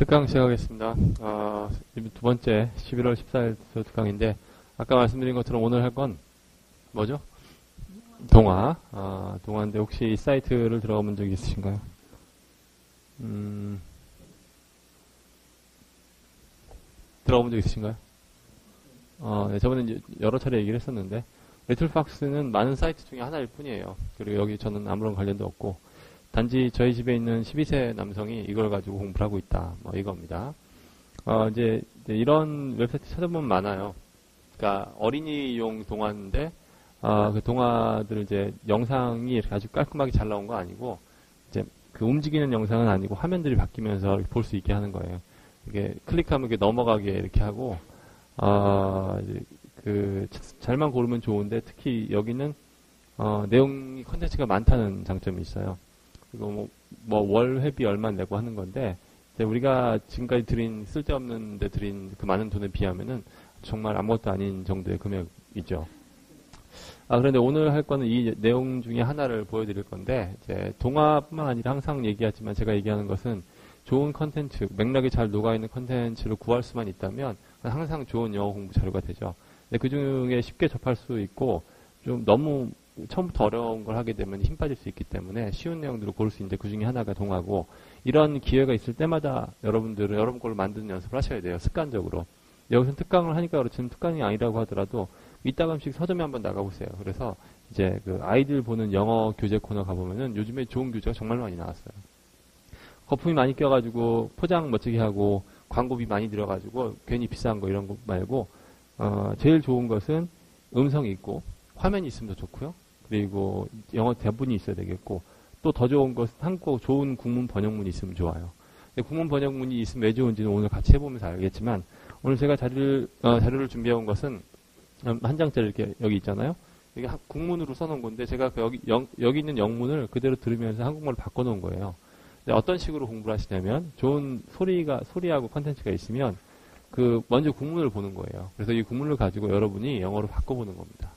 특강 시작하겠습니다. 어, 두 번째 11월 14일 특강인데 아까 말씀드린 것처럼 오늘 할 건 뭐죠? 동화. 아, 동화인데 혹시 이 사이트를 들어가 본 적이 있으신가요? 음, 들어가 본 적 있으신가요? 어, 네, 저번에 여러 차례 얘기를 했었는데 리틀팍스는 많은 사이트 중에 하나일 뿐이에요. 그리고 여기 저는 아무런 관련도 없고 단지 저희 집에 있는 12세 남성이 이걸 가지고 공부를 하고 있다. 뭐 이겁니다. 어, 이제 이런 웹사이트 찾아보면 많아요. 그러니까 어린이용 동화인데 어, 그 동화들을 이제 영상이 아주 깔끔하게 잘 나온 거 아니고 이제 그 움직이는 영상은 아니고 화면들이 바뀌면서 볼 수 있게 하는 거예요. 이게 클릭하면 이게 넘어가게 이렇게 하고 어, 그 잘만 고르면 좋은데 특히 여기는 어, 내용이 컨텐츠가 많다는 장점이 있어요. 그리고 뭐, 뭐 월 회비 얼마 내고 하는 건데 우리가 지금까지 드린 쓸데없는 데 드린 그 많은 돈에 비하면은 정말 아무것도 아닌 정도의 금액이죠. 아 그런데 오늘 할 거는 이 내용 중에 하나를 보여드릴 건데 이제 동화뿐만 아니라 항상 얘기하지만 제가 얘기하는 것은 좋은 컨텐츠 맥락이 잘 녹아 있는 컨텐츠를 구할 수만 있다면 항상 좋은 영어 공부 자료가 되죠. 그 중에 쉽게 접할 수 있고 좀 너무 처음부터 어려운 걸 하게 되면 힘 빠질 수 있기 때문에 쉬운 내용들을 고를 수 있는데 그 중에 하나가 동화고 이런 기회가 있을 때마다 여러분들은 여러분 걸로 만드는 연습을 하셔야 돼요. 습관적으로. 여기서 특강을 하니까 그렇지만 특강이 아니라고 하더라도 이따금씩 서점에 한번 나가보세요. 그래서 이제 그 아이들 보는 영어 교재 코너 가보면은 요즘에 좋은 교재가 정말 많이 나왔어요. 거품이 많이 껴가지고 포장 멋지게 하고 광고비 많이 들어가지고 괜히 비싼 거 이런 거 말고 어 제일 좋은 것은 음성이 있고 화면이 있으면 더 좋고요. 그리고 영어 대본이 있어야 되겠고 또 더 좋은 것은 한국어 좋은 국문 번역문이 있으면 좋아요. 국문 번역문이 있으면 왜 좋은지는 오늘 같이 해보면서 알겠지만 오늘 제가 자료를 어, 자료를 준비해온 것은 한 장짜리 이렇게 여기 있잖아요. 이게 국문으로 써놓은 건데 제가 그 여기 영, 여기 있는 영문을 그대로 들으면서 한국말로 바꿔놓은 거예요. 어떤 식으로 공부를 하시냐면 좋은 소리가 소리하고 컨텐츠가 있으면 그 먼저 국문을 보는 거예요. 그래서 이 국문을 가지고 여러분이 영어로 바꿔보는 겁니다.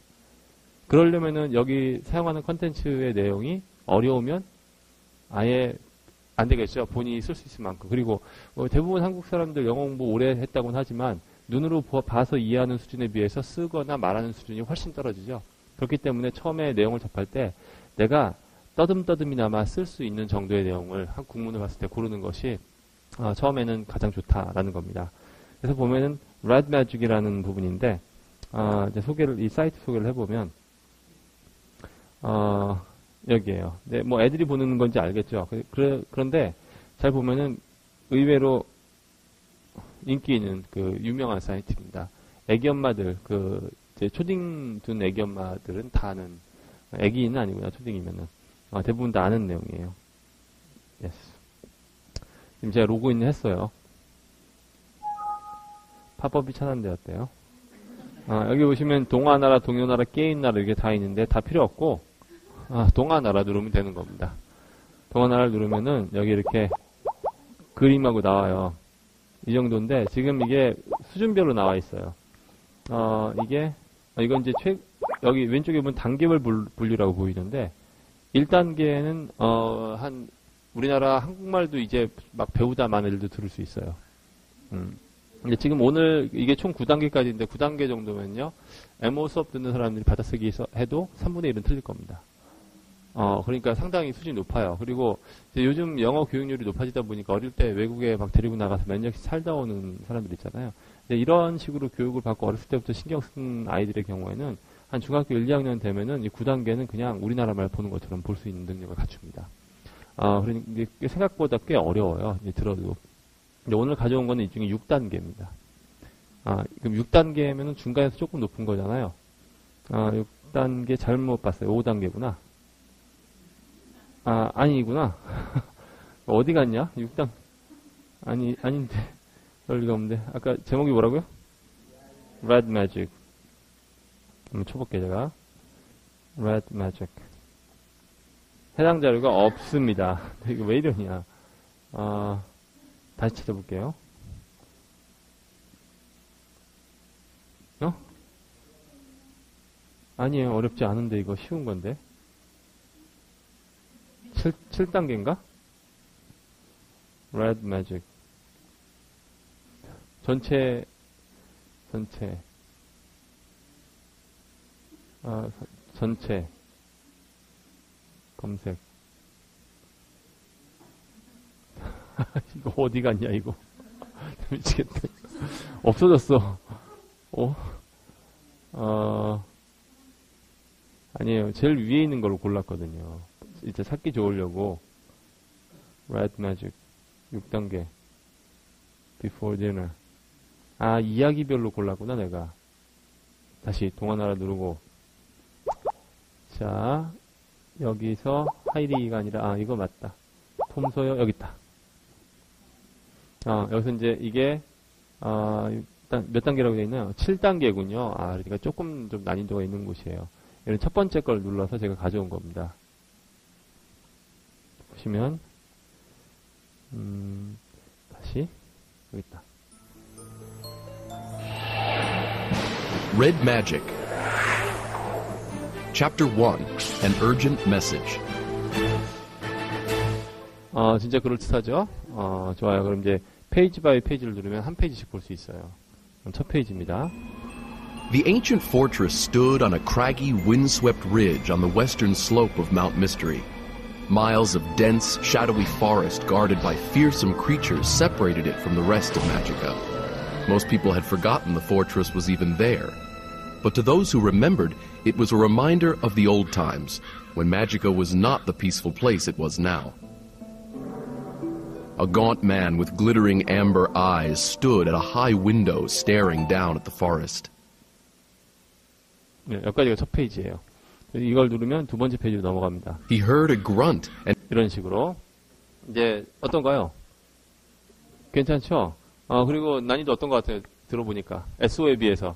그러려면은 여기 사용하는 컨텐츠의 내용이 어려우면 아예 안 되겠죠. 본인이 쓸 수 있을 만큼. 그리고 뭐 대부분 한국 사람들 영어 공부 오래 했다고는 하지만 눈으로 봐서 이해하는 수준에 비해서 쓰거나 말하는 수준이 훨씬 떨어지죠. 그렇기 때문에 처음에 내용을 접할 때 내가 떠듬떠듬이나마 쓸 수 있는 정도의 내용을 한 국문을 봤을 때 고르는 것이 어, 처음에는 가장 좋다라는 겁니다. 그래서 보면은 Red Magic이라는 부분인데 어, 소개를 이 사이트 소개를 해보면 어, 여기에요. 네, 뭐 애들이 보는 건지 알겠죠. 그, 그래, 그런데 잘 보면은 의외로 인기 있는 그 유명한 사이트입니다. 애기 엄마들 그 이제 초딩 둔 애기 엄마들은 다 아는 애기는 아니구나 초딩이면은 어, 대부분 다 아는 내용이에요. Yes. 지금 제가 로그인을 했어요. 팝업이 차단되었대요. 아, 여기 보시면 동화나라, 동요나라, 게임나라 이게 다 있는데 다 필요 없고 아, 동화나라 누르면 되는 겁니다. 동화나라를 누르면은 여기 이렇게 그림하고 나와요. 이 정도인데 지금 이게 수준별로 나와 있어요. 어, 이게 어, 이건 이제 최 여기 왼쪽에 보면 단계별 분류라고 보이는데 1단계는 어, 한 우리나라 한국말도 이제 막 배우다만 애들도 들을 수 있어요. 음. 근데 지금 오늘 이게 총 9단계까지인데 9단계 정도면요. MO 수업 듣는 사람들이 받아쓰기 해도 3분의 1은 틀릴 겁니다. 어, 그러니까 상당히 수준이 높아요. 그리고 요즘 영어 교육률이 높아지다 보니까 어릴 때 외국에 막 데리고 나가서 몇 년씩 살다 오는 사람들 있잖아요. 이런 식으로 교육을 받고 어렸을 때부터 신경 쓴 아이들의 경우에는 한 중학교 1, 2학년 되면은 이 9단계는 그냥 우리나라 말 보는 것처럼 볼 수 있는 능력을 갖춥니다. 어, 그러니까 생각보다 꽤 어려워요. 들어도. 근데 오늘 가져온 거는 이 중에 6단계입니다. 아, 그럼 6단계면은 중간에서 조금 높은 거잖아요. 아, 6단계 잘못 봤어요. 5단계구나. 아, 아니구나. 어디 갔냐? 6단. 아니, 아닌데. 그럴 리가 없는데. 아까 제목이 뭐라고요? Red Magic. 한번 쳐볼게요, 제가. Red Magic. 해당 자료가 없습니다. 이거 왜 이러냐. 아, 다시 찾아볼게요. 어? 아니에요. 어렵지 않은데, 이거 쉬운 건데. 7, 7단계인가? Red Magic. 전체, 전체, 아, 전체, 검색. 이거 어디 갔냐, 이거. 미치겠다. 없어졌어. 어? 어, 아니에요. 제일 위에 있는 걸로 골랐거든요. 이제 찾기 좋으려고. Red Magic. 6단계. Before Dinner. 아, 이야기별로 골랐구나, 내가. 다시 동화나라 누르고. 자, 여기서 하이리가 아니라, 아, 이거 맞다. 톰 소여, 여기 있다. 아, 여기서 이제 이게, 아, 몇 단계라고 되어 있나요? 7단계군요. 아, 그러니까 조금 좀 난이도가 있는 곳이에요. 이런 첫 번째 걸 눌러서 제가 가져온 겁니다. 보시면, 음, 다시, 여기 있다. Red Magic. Chapter 1 An Urgent Message. 어, 진짜 그럴듯하죠? 어, 좋아요. 그럼 이제 페이지 바이 페이지를 누르면 한 페이지씩 볼 수 있어요. 첫 페이지입니다. The ancient fortress stood on a craggy, windswept ridge on the western slope of Mount Mystery. Miles of dense, shadowy forest guarded by fearsome creatures separated it from the rest of Magica. Most people had forgotten the fortress was even there. But to those who remembered, it was a reminder of the old times, when Magica was not the peaceful place it was now. A gaunt man with glittering amber eyes stood at a high window staring down at the forest. 네, 여기까지가 첫 페이지예요. 이걸 누르면 두 번째 페이지로 넘어갑니다. He heard a grunt and 이런 식으로. 이제 어떤가요? 괜찮죠? 아, 그리고 난이도 어떤 것 같아요? 들어보니까. SO에 비해서.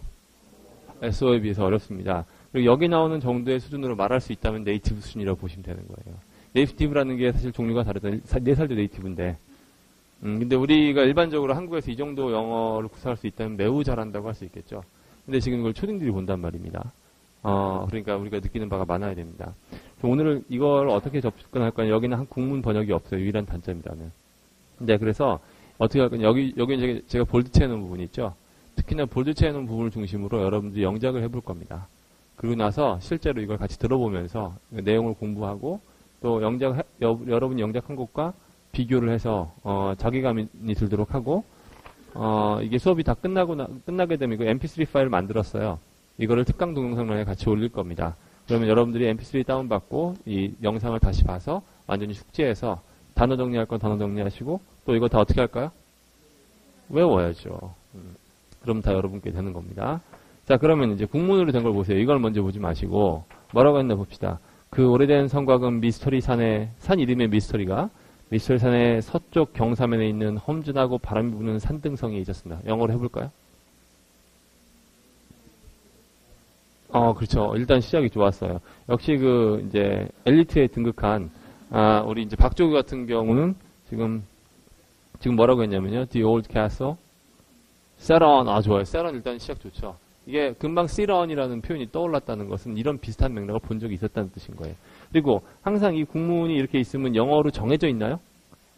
SO에 비해서 어렵습니다. 그리고 여기 나오는 정도의 수준으로 말할 수 있다면 네이티브 수준이라고 보시면 되는 거예요. 네이티브라는 게 사실 종류가 다르다. 네 살도 네이티브인데. 음, 근데 우리가 일반적으로 한국에서 이 정도 영어를 구사할 수 있다면 매우 잘한다고 할 수 있겠죠. 근데 지금 이걸 초딩들이 본단 말입니다. 어, 그러니까 우리가 느끼는 바가 많아야 됩니다. 오늘 이걸 어떻게 접근할 거냐. 여기는 한 국문 번역이 없어요. 유일한 단점이라면. 네, 그래서 어떻게 할 거냐. 여기, 여기 제가, 볼드체 해놓은 부분이 있죠. 특히나 볼드체 해놓은 부분을 중심으로 여러분들이 영작을 해볼 겁니다. 그리고 나서 실제로 이걸 같이 들어보면서 내용을 공부하고 또 영작, 여, 여러분이 영작한 것과 비교를 해서 어, 자기감이 들도록 하고 어, 이게 수업이 다 끝나고 나, 끝나게 되면 이거 mp3 파일 을 만들었어요. 이거를 특강 동영상란에 같이 올릴 겁니다. 그러면 여러분들이 mp3 다운받고 이 영상을 다시 봐서 완전히 숙지해서 단어 정리할 건 단어 정리하시고 또 이거 다 어떻게 할까요? 외워야죠. 음, 그럼 다 여러분께 되는 겁니다. 자 그러면 이제 국문으로 된 걸 보세요. 이걸 먼저 보지 마시고 뭐라고 했나 봅시다. 그 오래된 성곽은 미스터리 산의 산 이름의 미스터리가 미스터리 산의 서쪽 경사면에 있는 험준하고 바람이 부는 산등성이 있었습니다. 영어로 해볼까요? 어, 그렇죠. 일단 시작이 좋았어요. 역시 그, 이제, 엘리트에 등극한, 아, 우리 이제 박조규 같은 경우는 지금, 지금 뭐라고 했냐면요. The Old Castle. 세런, 아, 좋아요. 세런 일단 시작 좋죠. 이게 금방 시런이라는 표현이 떠올랐다는 것은 이런 비슷한 맥락을 본 적이 있었다는 뜻인 거예요. 그리고 항상 이 국문이 이렇게 있으면 영어로 정해져 있나요?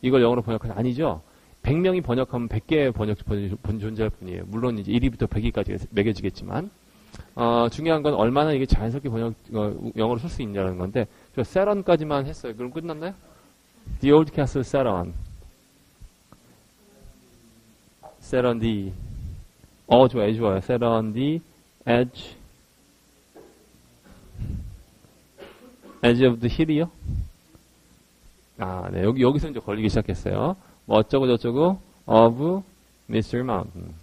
이걸 영어로 번역하면 아니죠. 100명이 번역하면 100개의 번역 번 존재할 뿐이에요. 물론 이제 1위부터 100위까지 매겨지겠지만 어, 중요한 건 얼마나 이게 자연스럽게 번역 어, 영어로 쓸 수 있냐는 건데 저 세런까지만 했어요. 그럼 끝났나요? The Old Castle 세런 세런 D 어 좋아요 좋아요 세런 D Edge Edge of the Hill이요? 아, 네. 여기, 여기서 이제 걸리기 시작했어요. 뭐 어쩌고 저쩌고 of Mr. Mountain.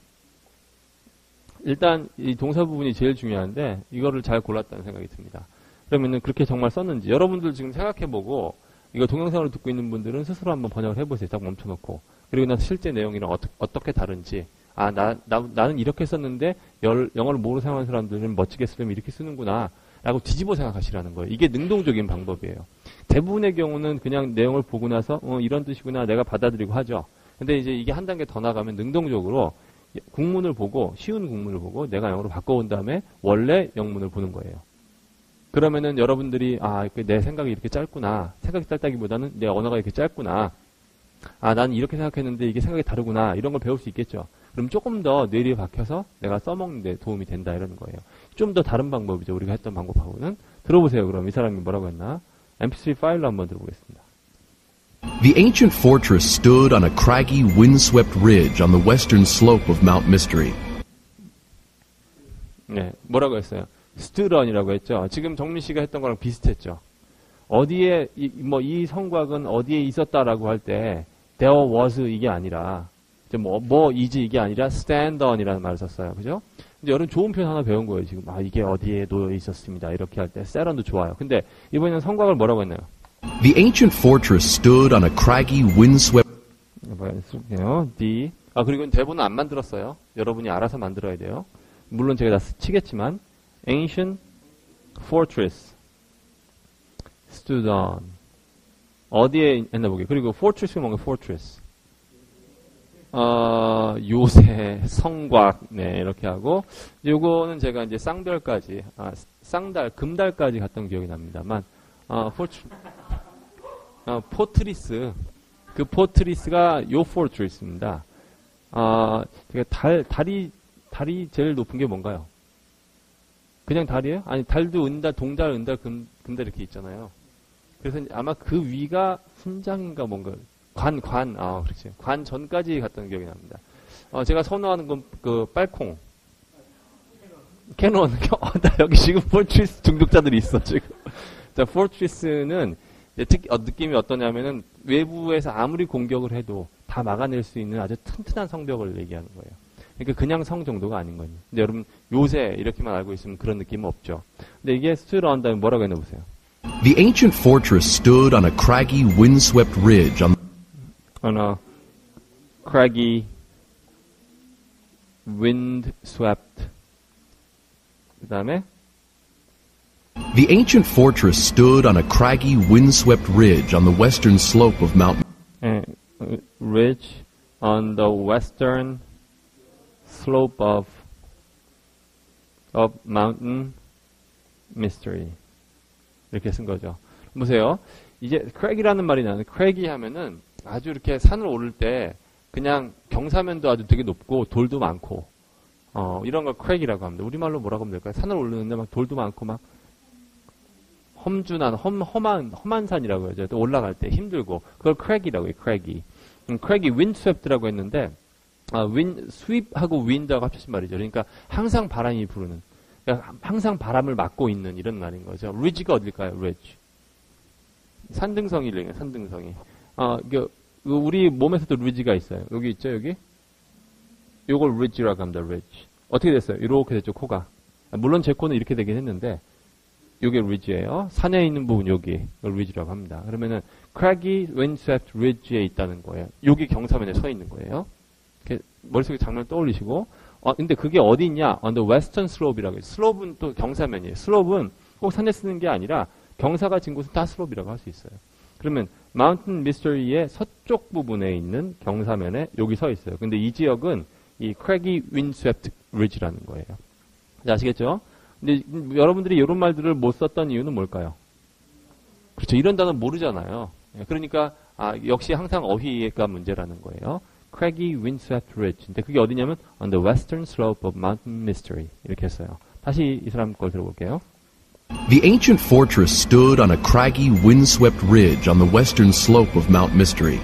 일단 이 동사 부분이 제일 중요한데 이거를 잘 골랐다는 생각이 듭니다. 그러면은 그렇게 정말 썼는지 여러분들 지금 생각해보고 이거 동영상을 듣고 있는 분들은 스스로 한번 번역을 해보세요. 딱 멈춰놓고 그리고 나서 실제 내용이랑 어떠, 어떻게 다른지 아 나, 나, 나는 이렇게 썼는데 열, 영어를 모르는 사용하는 사람들은 멋지게 쓰려면 이렇게 쓰는구나 라고 뒤집어 생각하시라는 거예요. 이게 능동적인 방법이에요. 대부분의 경우는 그냥 내용을 보고 나서 어, 이런 뜻이구나 내가 받아들이고 하죠. 근데 이제 이게 한 단계 더 나가면 능동적으로 국문을 보고 쉬운 국문을 보고 내가 영어로 바꿔온 다음에 원래 영문을 보는 거예요. 그러면은 여러분들이 아, 내 생각이 이렇게 짧구나. 생각이 짧다기보다는 내 언어가 이렇게 짧구나. 아, 난 이렇게 생각했는데 이게 생각이 다르구나. 이런 걸 배울 수 있겠죠. 그럼 조금 더 뇌리에 박혀서 내가 써먹는데 도움이 된다 이러는 거예요. 좀 더 다른 방법이죠. 우리가 했던 방법하고는 들어보세요. 그럼 이 사람이 뭐라고 했나? MP3 파일로 한번 들어보겠습니다. The ancient fortress stood on a craggy, windswept ridge on the western slope of Mount Mystery. 네, 뭐라고 했어요? 스트런이라고 했죠. 지금 정민 씨가 했던 거랑 비슷했죠. 어디에 뭐이 성곽은 어디에 있었다라고 할 때 there was 이게 아니라 뭐, 뭐, 이지 이게 아니라 stand on이라는 말을 썼어요. 그죠? 근데 여러분 좋은 표현 하나 배운 거예요. 지금, 아, 이게 어디에 놓여 있었습니다. 이렇게 할 때, stand on도 좋아요. 근데 이번에는 성곽을 뭐라고 했나요? The ancient fortress stood on a craggy, windswept 쓸게요. D. 아, 그리고 대본은 안 만들었어요. 여러분이 알아서 만들어야 돼요. 물론 제가 다 치겠지만, ancient fortress stood on. 어디에 했나 보게. 그리고 fortress가 뭔가 fortress. 어, 요새, 성곽, 네, 이렇게 하고, 요거는 제가 이제 쌍별까지, 아, 쌍달, 금달까지 갔던 기억이 납니다만, 아, 포 트, 아, Fortress, 그 Fortress가 요 Fortress입니다. 아, 제가 달, 달이, 달이 제일 높은 게 뭔가요? 그냥 달이에요? 아니, 달도 은달, 동달, 은달, 금, 금달 이렇게 있잖아요. 그래서 아마 그 위가 훈장인가 뭔가, 관, 관, 아, 그렇지. 관 전까지 갔던 기억이 납니다. 어, 제가 선호하는 건 그 빨콩. Cannon. 어, 나 여기 지금 Fortress 중독자들이 있어, 지금. 자, 포트리스는 특히 어, 느낌이 어떠냐면은 외부에서 아무리 공격을 해도 다 막아낼 수 있는 아주 튼튼한 성벽을 얘기하는 거예요. 그러니까 그냥 성 정도가 아닌 거예요. 근데 여러분 요새 이렇게만 알고 있으면 그런 느낌은 없죠. 근데 이게 스튜를 한다면 뭐라고 했나 보세요. The ancient fortress stood on a craggy, windswept ridge on on a craggy, wind-swept. 그 다음에 The ancient fortress stood on a craggy, windswept ridge on the western slope of Mount 예, 어, ridge on the western slope of of mountain mystery 이렇게 쓴 거죠. 보세요. 이제 crag이라는 말이 나는 craggy 하면은 아주 이렇게 산을 오를 때 그냥 경사면도 아주 되게 높고 돌도 많고 어, 이런 걸 crag이라고 합니다. 우리말로 뭐라고 하면 될까요? 산을 오르는데 막 돌도 많고 막 험준한 험, 험한 험한 산이라고. 또 올라갈 때 힘들고 그걸 crag이라고 해요. 음, crag이 windsweept라고 했는데 아, 윈 스윕하고 윈드하고 합쳐진 말이죠. 그러니까 항상 바람이 부르는 그러니까 항상 바람을 막고 있는 이런 말인 거죠. ridge가 어딜까요? ridge. 산등성이래요. 산등성이. 아, 그, 우리 몸에서도 ridge가 있어요. 여기 있죠, 여기? 요걸 ridge라고 합니다, ridge. 어떻게 됐어요? 이렇게 됐죠, 코가. 물론 제 코는 이렇게 되긴 했는데, 요게 ridge예요. 산에 있는 부분 여기, ridge라고 합니다. 그러면은, craggy windswept ridge에 있다는 거예요. 여기 경사면에 서 있는 거예요. 머릿속에 장면 떠올리시고, 어, 근데 그게 어디 있냐? on the western slope이라고 해요. 슬롭은 또 경사면이에요. 슬롭은 꼭 산에 쓰는 게 아니라, 경사가 진 곳은 다 슬롭이라고 할 수 있어요. 그러면 마운틴 미스터리의 서쪽 부분에 있는 경사면에 여기 서 있어요. 근데 이 지역은 이 크래기 윈스웨프트 리지라는 거예요. 아시겠죠? 근데 여러분들이 이런 말들을 못 썼던 이유는 뭘까요? 그렇죠. 이런 단어 모르잖아요. 예, 그러니까 아, 역시 항상 어휘가 문제라는 거예요. craggy windswept ridge. 근데 그게 어디냐면 on the western slope of Mountain Mystery 이렇게 했어요. 다시 이 사람 걸 들어볼게요. The ancient fortress stood on a craggy, windswept ridge on the western slope of Mount Mystery.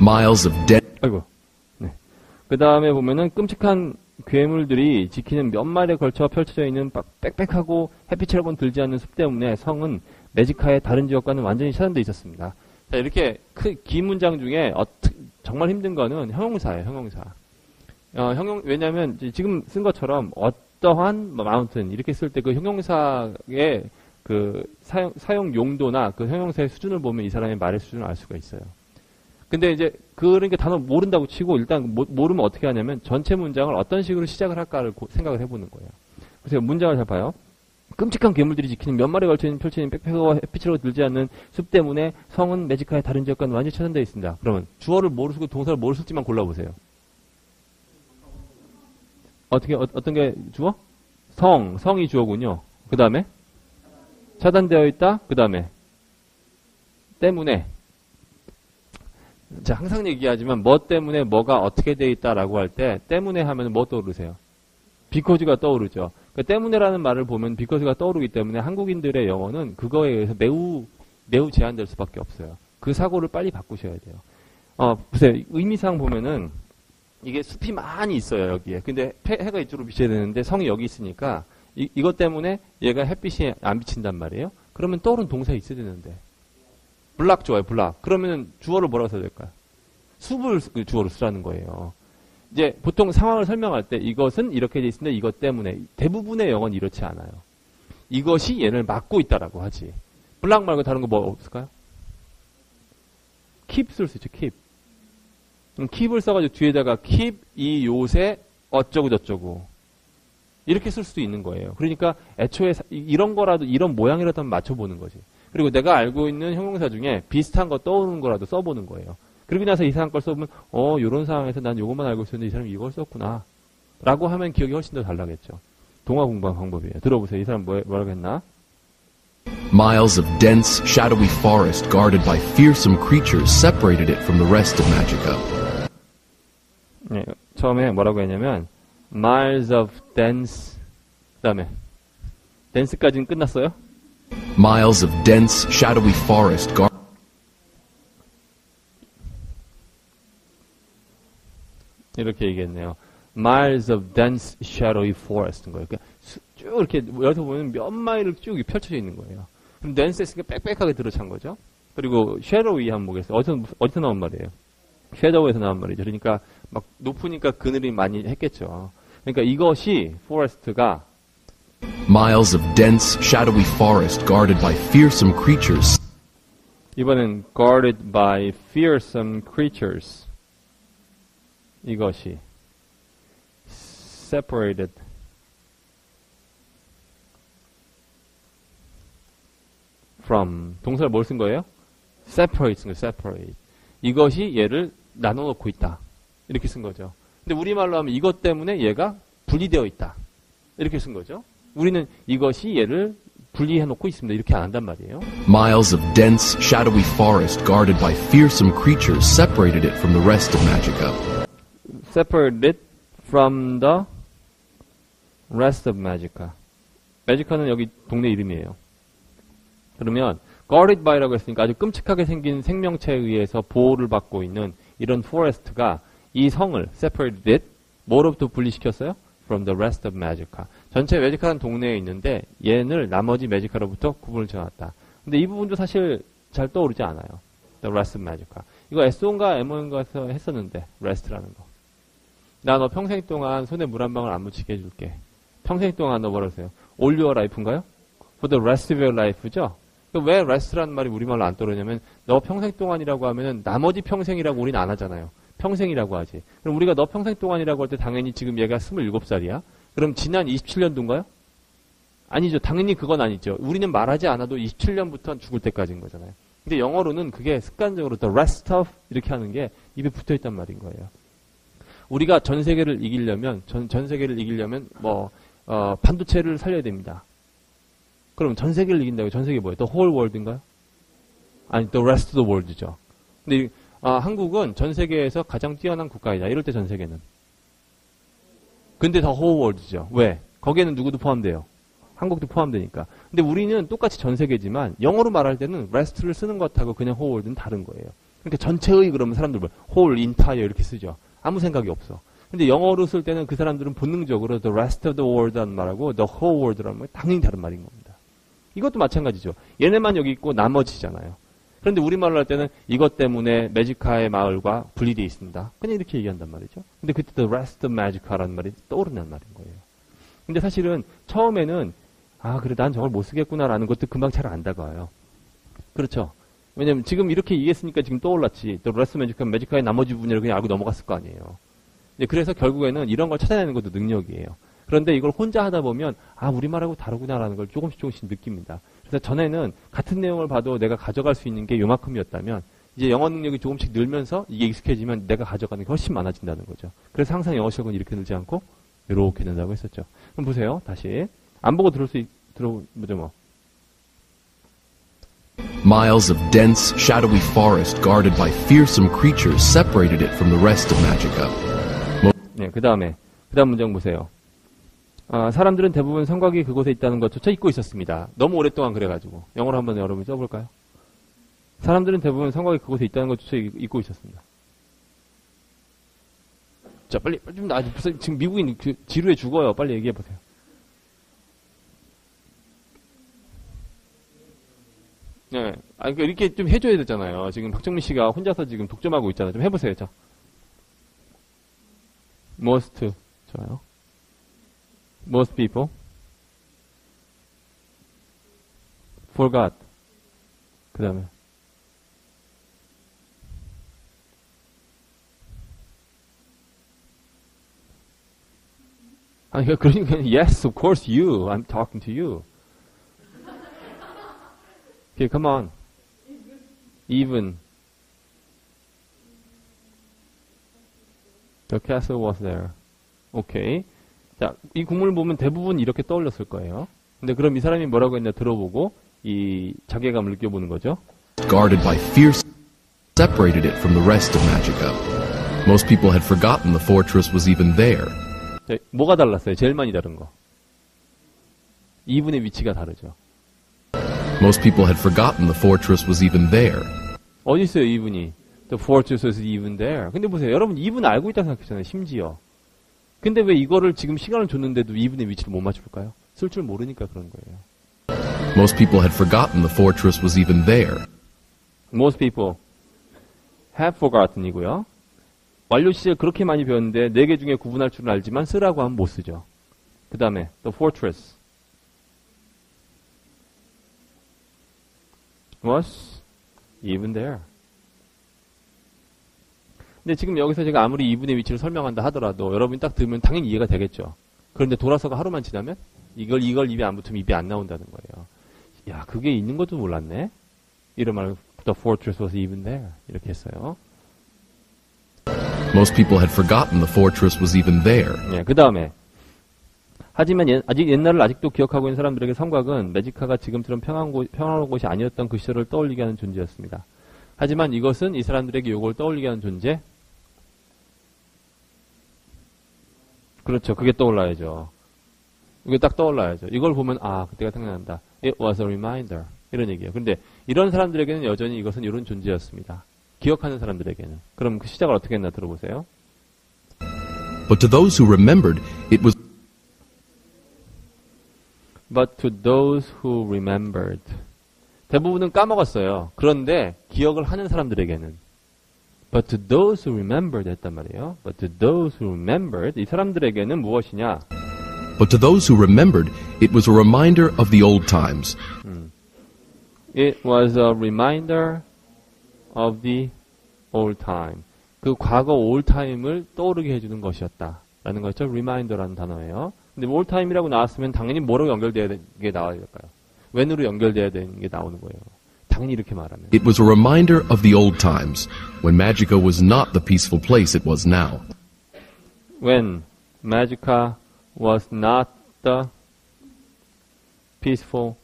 Miles of dead. 아이고. 네. 그 다음에 보면은 끔찍한 괴물들이 지키는 몇 마리에 걸쳐 펼쳐져 있는 빽빽하고 햇빛을 한번 들지 않는 숲 때문에 성은 메지카의 다른 지역과는 완전히 차단되어 있었습니다. 자, 이렇게 긴 문장 중에 어, 정말 힘든 거는 형용사예요, 형용사. 어, 형용, 왜냐면 지금 쓴 것처럼 어떠한 마운튼 이렇게 쓸 때 그 형용사의 그 사용, 사용 용도나 그 형용사의 수준을 보면 이 사람의 말의 수준을 알 수가 있어요. 근데 이제 그러니까 단어 모른다고 치고 일단 모, 모르면 어떻게 하냐면 전체 문장을 어떤 식으로 시작을 할까를 고, 생각을 해보는 거예요. 그래서 문장을 잘 봐요. 끔찍한 괴물들이 지키는 몇 마리 걸쳐 있는 펼쳐있는 빽빽하고 햇빛으로 들지 않는 숲 때문에 성은 매지카의 다른 지역과는 완전히 차단되어 있습니다. 그러면 주어를 모르 쓰고 동사를 모르 쓸지만 골라보세요. 어떻게 어, 어떤 게 주어? 성 성이 주어군요. 그 다음에 차단되어 있다. 그 다음에 때문에 자, 항상 얘기하지만 뭐 때문에 뭐가 어떻게 돼 있다라고 할 때 때문에 하면 뭐 떠오르세요? 비코즈가 떠오르죠. 그 때문에라는 말을 보면 비코즈가 떠오르기 때문에 한국인들의 영어는 그거에 의해서 매우 매우 제한될 수밖에 없어요. 그 사고를 빨리 바꾸셔야 돼요. 어, 보세요. 의미상 보면은 이게 숲이 많이 있어요, 여기에. 근데 해, 해가 이쪽으로 비쳐야 되는데 성이 여기 있으니까 이, 이것 때문에 얘가 햇빛이 안 비친단 말이에요. 그러면 떠오른 동사 있어야 되는데. 블락 좋아요, 블락. 그러면 주어를 뭐라고 써야 될까요? 숲을 쓰- 주어로 쓰라는 거예요. 이제 보통 상황을 설명할 때 이것은 이렇게 돼 있는데 이것 때문에 대부분의 영어는 이렇지 않아요. 이것이 얘를 막고 있다라고 하지. 블락 말고 다른 거 뭐 없을까요? keep 쓸 수 있죠, keep. keep을 써가지고 뒤에다가 keep 이 요새 어쩌고 저쩌고 이렇게 쓸 수도 있는 거예요. 그러니까 애초에 이런 거라도 이런 모양이라도 한번 맞춰보는 거지. 그리고 내가 알고 있는 형용사 중에 비슷한 거 떠오르는 거라도 써보는 거예요. 그러고 나서 이상한 걸 써보면 어 이런 상황에서 난 이것만 알고 있었는데 이 사람이 이걸 썼구나 라고 하면 기억이 훨씬 더 달라겠죠. 동화 공부한 방법이에요. 들어보세요. 이 사람 뭐, 뭐라고 했나? Miles of dense, shadowy forest guarded by fearsome creatures separated it from the rest of Magica. 네, 처음에 뭐라고 했냐면 miles of dense 그다음에 dense까지는 끝났어요. Miles of dense, shadowy forest guarded 이렇게 얘기했네요. miles of dense shadowy forest인 거예요. 그러니까 수- 쭉 이렇게 여기서 보면 몇 마일을 쭉 펼쳐져 있는 거예요. 그럼 dense 했으니까 빽빽하게 들어찬 거죠. 그리고 shadowy 보겠어요. 어디서, 어디서 나온 말이에요? shadow에서 나온 말이죠. 그러니까 막 높으니까 그늘이 많이 했겠죠. 그러니까 이것이 forest가 miles of dense, shadowy forest guarded by fearsome creatures 이번엔 guarded by fearsome creatures. 이것이 separated from 동사를 뭘 쓴 거예요? separate 쓴 거예요. separate. 이것이 얘를 나눠 놓고 있다. 이렇게 쓴 거죠. 근데 우리말로 하면 이것 때문에 얘가 분리되어 있다. 이렇게 쓴 거죠. 우리는 이것이 얘를 분리해 놓고 있습니다. 이렇게 안 한단 말이에요. Miles of dense, shadowy forest guarded by fearsome creatures separated it from the rest of Magica. separated from the rest of Magica. Magica는 여기 동네 이름이에요. 그러면 guarded by라고 했으니까 아주 끔찍하게 생긴 생명체에 의해서 보호를 받고 있는 이런 forest가 이 성을 separated it 뭐로부터 분리시켰어요? from the rest of Magica. 전체 매지카는 동네에 있는데 얘를 나머지 매지카로부터 구분을 지어놨다. 근데 이 부분도 사실 잘 떠오르지 않아요. the rest Magica. 이거 SO인가 MO인가에서 했었는데 rest라는 거. 나 너 평생 동안 손에 물 한 방울 안 묻히게 해줄게. 평생 동안 너 뭐라 그러세요? All your life인가요? For the rest of your life죠? 그왜 rest라는 말이 우리말로 안 떠오르냐면 너 평생 동안이라고 하면은 나머지 평생이라고 우리는 안 하잖아요. 평생이라고 하지. 그럼 우리가 너 평생 동안이라고 할 때 당연히 지금 얘가 27살이야. 그럼 지난 27년도인가요? 아니죠. 당연히 그건 아니죠. 우리는 말하지 않아도 27년부터 죽을 때까지인 거잖아요. 근데 영어로는 그게 습관적으로 the rest of 이렇게 하는 게 입에 붙어 있단 말인 거예요. 우리가 전 세계를 이기려면 전, 전 세계를 이기려면 뭐 어, 반도체를 살려야 됩니다. 그럼 전 세계를 이긴다고 전 세계 뭐예요? The whole world인가요? 아니 the rest of the world죠. 근데 이- 아, 한국은 전 세계에서 가장 뛰어난 국가이다. 이럴 때 전 세계는. 근데 whole world죠. 왜? 거기에는 누구도 포함돼요. 한국도 포함되니까. 근데 우리는 똑같이 전 세계지만 영어로 말할 때는 rest를 쓰는 것하고 그냥 world는 다른 거예요. 그러니까 전체의 그러면 사람들 뭐 whole, entire 이렇게 쓰죠. 아무 생각이 없어. 근데 영어로 쓸 때는 그 사람들은 본능적으로 the rest of the world라는 말하고 the whole world라는 말 당연히 다른 말인 겁니다. 이것도 마찬가지죠. 얘네만 여기 있고 나머지잖아요. 그런데 우리말로 할 때는 이것 때문에 매지카의 마을과 분리되어 있습니다. 그냥 이렇게 얘기한단 말이죠. 근데 그때 the rest of Magica라는 말이 떠오르는 말인 거예요. 근데 사실은 처음에는 아 그래 난 저걸 못 쓰겠구나라는 것도 금방 잘 안 다가와요. 그렇죠. 왜냐면 지금 이렇게 얘기했으니까 지금 떠올랐지. 또 of Magica, 매지카의 나머지 부분을 그냥 알고 넘어갔을 거 아니에요. 그래서 결국에는 이런 걸 찾아내는 것도 능력이에요. 그런데 이걸 혼자 하다 보면 아 우리말하고 다르구나라는 걸 조금씩 조금씩 느낍니다. 그래서 전에는 같은 내용을 봐도 내가 가져갈 수 있는 게 요만큼이었다면 이제 영어 능력이 조금씩 늘면서 이게 익숙해지면 내가 가져가는 게 훨씬 많아진다는 거죠. 그래서 항상 영어 실력은 이렇게 늘지 않고 이렇게 는다고 했었죠. 그럼 보세요. 다시 안 보고 들을 수 있, 들어보죠 뭐. Miles of dense, shadowy forest guarded by fearsome creatures separated it from the rest of Magica. 네, 그 다음에, 그 다음 문장 보세요. 아, 사람들은 대부분 성곽이 그곳에 있다는 것조차 잊고 있었습니다. 너무 오랫동안 그래가지고. 영어로 한번 여러분 써볼까요? 사람들은 대부분 성곽이 그곳에 있다는 것조차 잊- 잊고 있었습니다. 자, 빨리, 빨리 좀, 나, 지금 미국인 그 지루해 죽어요. 빨리 얘기해 보세요. 네. 아, 그러니까 이렇게 좀 해줘야 되잖아요. 지금 박정민 씨가 혼자서 지금 독점하고 있잖아요. 좀 해보세요. 자. most. 좋아요. most people. forgot. 그 다음에. 아니, 그러니까, yes, of course you. I'm talking to you. Okay, come on. Even. The castle was there. 오케이. 자, 이 구문을 보면 대부분 이렇게 떠올렸을 거예요. 근데 그럼 이 사람이 뭐라고 했냐 들어보고 이 자괴감을 느껴보는 거죠. Guarded by fierce, separated it from the rest of Magica. Most people had forgotten the fortress was even there. 자, 뭐가 달랐어요? 제일 많이 다른 거. 이분의 위치가 다르죠. Most people had forgotten the fortress was even there. 어디 있어요, 이분이? The fortress was even there. 근데 보세요. 여러분, 이분 알고 있다고 생각했잖아요, 심지어. 근데 왜 이거를 지금 시간을 줬는데도 이분의 위치를 못 맞출까요? 쓸 줄 모르니까 그런 거예요. Most people had forgotten the fortress was even there. Most people have forgotten이고요. 완료 시제 그렇게 많이 배웠는데 네 개 중에 구분할 줄은 알지만 쓰라고 하면 못 쓰죠. 그 다음에 the fortress was even there. 근데 지금 여기서 제가 아무리 이분의 위치를 설명한다 하더라도 여러분이 딱 들으면 당연히 이해가 되겠죠. 그런데 돌아서가 하루만 지나면 이걸 이걸 입에 안 붙으면 입에 안 나온다는 거예요. 야, 그게 있는 것도 몰랐네. 이런 말 The fortress was even there. 이렇게 했어요. Most people had forgotten the fortress was even there. 예, 그 다음에 하지만 예- 아직 옛날을 아직도 기억하고 있는 사람들에게 성곽은 매지카가 지금처럼 평안 곳, 평화로운 곳이 아니었던 그 시절을 떠올리게 하는 존재였습니다. 하지만 이것은 이 사람들에게 이걸 떠올리게 하는 존재? 그렇죠. 그게 떠올라야죠. 이게 딱 떠올라야죠. 이걸 보면 아 그때가 생각난다. It was a reminder. 이런 얘기예요. 근데 이런 사람들에게는 여전히 이것은 이런 존재였습니다. 기억하는 사람들에게는. 그럼 그 시작을 어떻게 했나 들어보세요. But to those who remembered, it was But to those who remembered. 대부분은 까먹었어요. 그런데 기억을 하는 사람들에게는. But to those who remembered 했단 말이에요. But to those who remembered. 이 사람들에게는 무엇이냐? but to those who remembered, it was a reminder of the old times. It was a reminder of the old time. 그 과거 old time을 떠오르게 해주는 것이었다. 라는 거죠. reminder라는 단어예요. 근데 old time이라고 나왔으면 당연히 뭐로 연결돼야 되는 게 나와야 될까요? when으로 연결돼야 되는 게 나오는 거예요. 당연히 이렇게 말하면. It was a reminder of the old times, when Magica was not the peaceful place it was now. when Magica was not the peaceful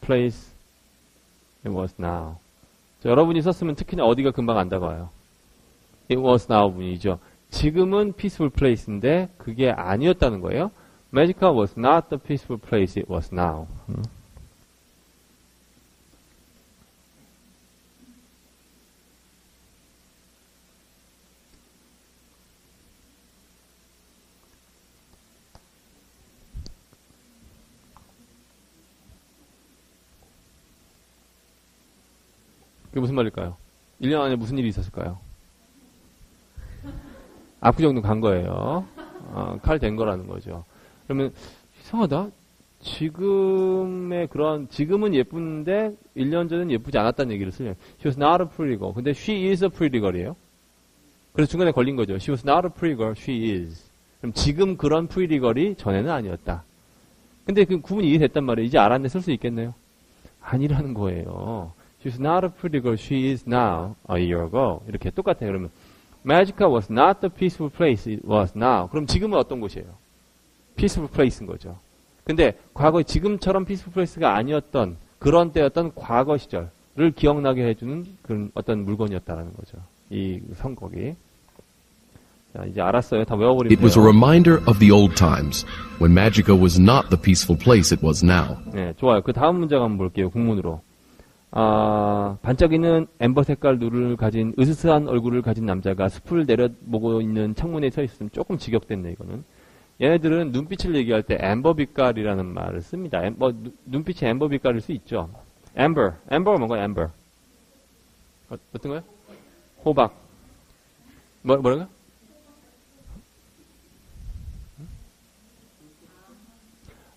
place it was now. 자, 여러분이 썼으면 특히나 어디가 금방 안 다가와요. It was now 분이죠. 지금은 peaceful place인데 그게 아니었다는 거예요. Magica was not the peaceful place it was now. 음. 그게 무슨 말일까요? 1년 안에 무슨 일이 있었을까요? 압구정도 간 거예요. 어, 칼된 거라는 거죠. 그러면 이상하다. 지금의 그런 지금은 예쁜데 1년 전은 예쁘지 않았다는 얘기를 쓰요. She was not a pretty girl. 근데 she is a pretty girl이에요. 그래서 중간에 걸린 거죠. She was not a pretty girl. She is. 그럼 지금 그런 pretty girl이 전에는 아니었다. 근데 그 구분이 이해됐단 말이에요. 이제 알았네 쓸수 있겠네요. 아니라는 거예요. She's not a pretty girl. She is now a year ago. 이렇게 똑같아요. 그러면 Magica was not the peaceful place it was now. 그럼 지금은 어떤 곳이에요? peaceful place인 거죠. 근데 과거에 지금처럼 peaceful place가 아니었던 그런 때였던 과거 시절을 기억나게 해주는 그런 어떤 물건이었다라는 거죠. 이 성곡이. 자, 이제 알았어요. 다 외워버리면 It was a reminder of the old times, when Magica was not the peaceful place it was now. 네, 좋아요. 그 다음 문제가 한번 볼게요. 국문으로. 아, 반짝이는 amber 색깔 눈을 가진 으스스한 얼굴을 가진 남자가 숲을 내려보고 있는 창문에 서 있으면 조금 직역됐네, 이거는. 얘네들은 눈빛을 얘기할 때 amber 빛깔이라는 말을 씁니다. amber, 누- 눈빛이 amber 빛깔일 수 있죠. Amber. Amber가 뭔가요, amber? 어, 어떤 거요? 호박. 뭐, 뭐라고요?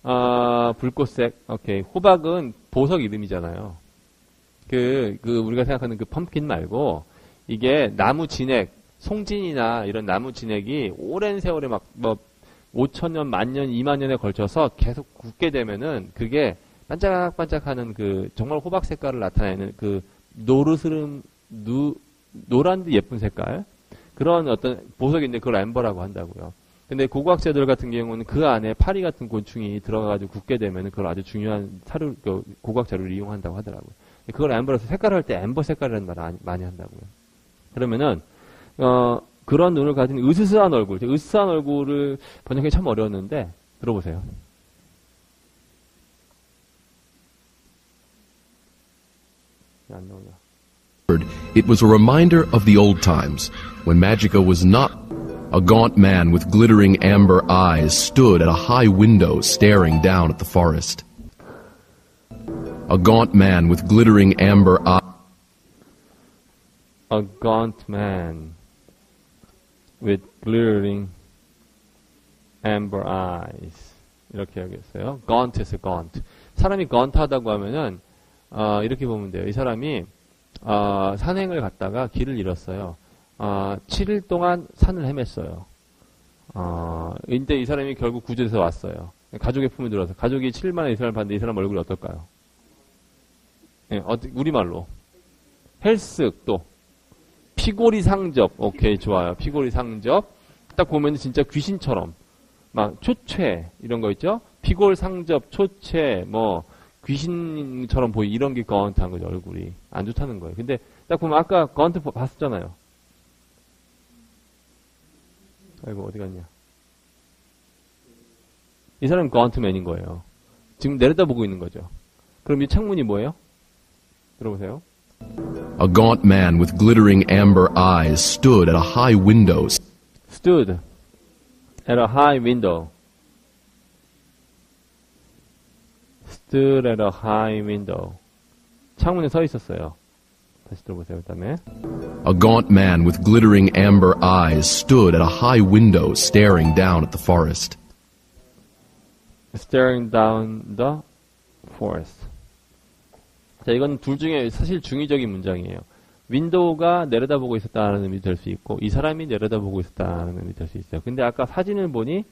아, 불꽃색. 오케이. 호박은 보석 이름이잖아요. 그, 그, 우리가 생각하는 그 펌킨 말고, 이게 나무 진액, 송진이나 이런 나무 진액이 오랜 세월에 막, 뭐, 5천 년, 만 년, 2만 년에 걸쳐서 계속 굳게 되면은, 그게 반짝반짝하는 그, 정말 호박 색깔을 나타내는 그, 노르스름, 누, 노란 듯 예쁜 색깔. 그런 어떤 보석인데 그걸 amber라고 한다고요. 근데 고고학자들 같은 경우는 그 안에 파리 같은 곤충이 들어가가지고 굳게 되면 그걸 아주 중요한 사료, 그 고고학 자료를 이용한다고 하더라고요. 그걸 amber라서 색깔을 할때 amber 색깔이라는 말을 안- 많이 한다고요. 그러면은, 어, 그런 눈을 가진 으스스한 얼굴, 으스스한 얼굴을 번역하기 참 어려웠는데, 들어보세요. 안 나오냐. It was a reminder of the old times, when Magica was not. A gaunt man with glittering amber eyes stood at a high window staring down at the forest. A gaunt man with glittering amber eyes. A gaunt man with glittering amber eyes. 이렇게 하겠어요. gaunt에서 gaunt. 사람이 gaunt하다고 하면은, 어, 이렇게 보면 돼요. 이 사람이, 어, 산행을 갔다가 길을 잃었어요. 어, 7일 동안 산을 헤맸어요. 어, 근데 이 사람이 결국 구조돼서 왔어요. 가족의 품에 들어서. 가족이 7일 만에 이 사람을 봤는데 이 사람 얼굴이 어떨까요? 예, 어, 우리말로. 헬쓱 또. 피골이 상접. 오케이, 좋아요. 피골이 상접. 딱 보면 진짜 귀신처럼. 막, 초췌. 이런 거 있죠? 피골 상접, 초췌, 뭐, 귀신처럼 보이, 이런 게 거한트한 거죠, 얼굴이. 안 좋다는 거예요. 근데 딱 보면 아까 거한트 봤었잖아요. 아이고, 어디 갔냐. 이 사람은 거한트맨인 거예요. 지금 내려다보고 있는 거죠. 그럼 이 창문이 뭐예요? 들어보세요. A gaunt man with glittering amber eyes stood at a high window stood at a high window. stood at a high window. 창문에 서 있었어요. 다시 들어보세요, 그 다음에. A gaunt man with glittering amber eyes stood at a high window staring down at the forest. staring down the forest. 자, 이건 둘 중에 사실 중의적인 문장이에요. 윈도우가 내려다보고 있었다는 의미 될 수 있고, 이 사람이 내려다보고 있었다는 의미 될 수 있어요. 근데 아까 사진을 보니,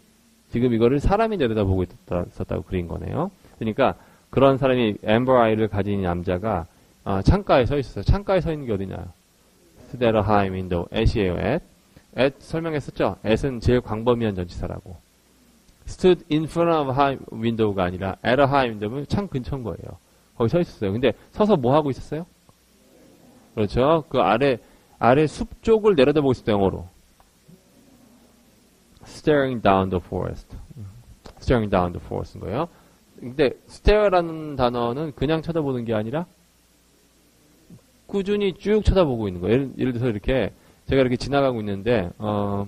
지금 이거를 사람이 내려다보고 있었다, 있었다고 그린 거네요. 그러니까, 그런 사람이 엠버 아이를 가진 남자가, 아, 창가에 서 있었어요. 창가에 서 있는 게 어디냐? a high window. at이에요, at. at 설명했었죠? at은 제일 광범위한 전치사라고. stood in front of high window가 아니라 at a high window면 창 근처인 거예요. 거기 서 있었어요. 근데 서서 뭐 하고 있었어요? 그렇죠. 그 아래 아래 숲 쪽을 내려다보고 있었다 영어로. staring down the forest. staring down the forest인 거예요. 근데 stare라는 단어는 그냥 쳐다보는 게 아니라 꾸준히 쭉 쳐다보고 있는 거예요. 예를, 예를 들어서 이렇게 제가 이렇게 지나가고 있는데 어,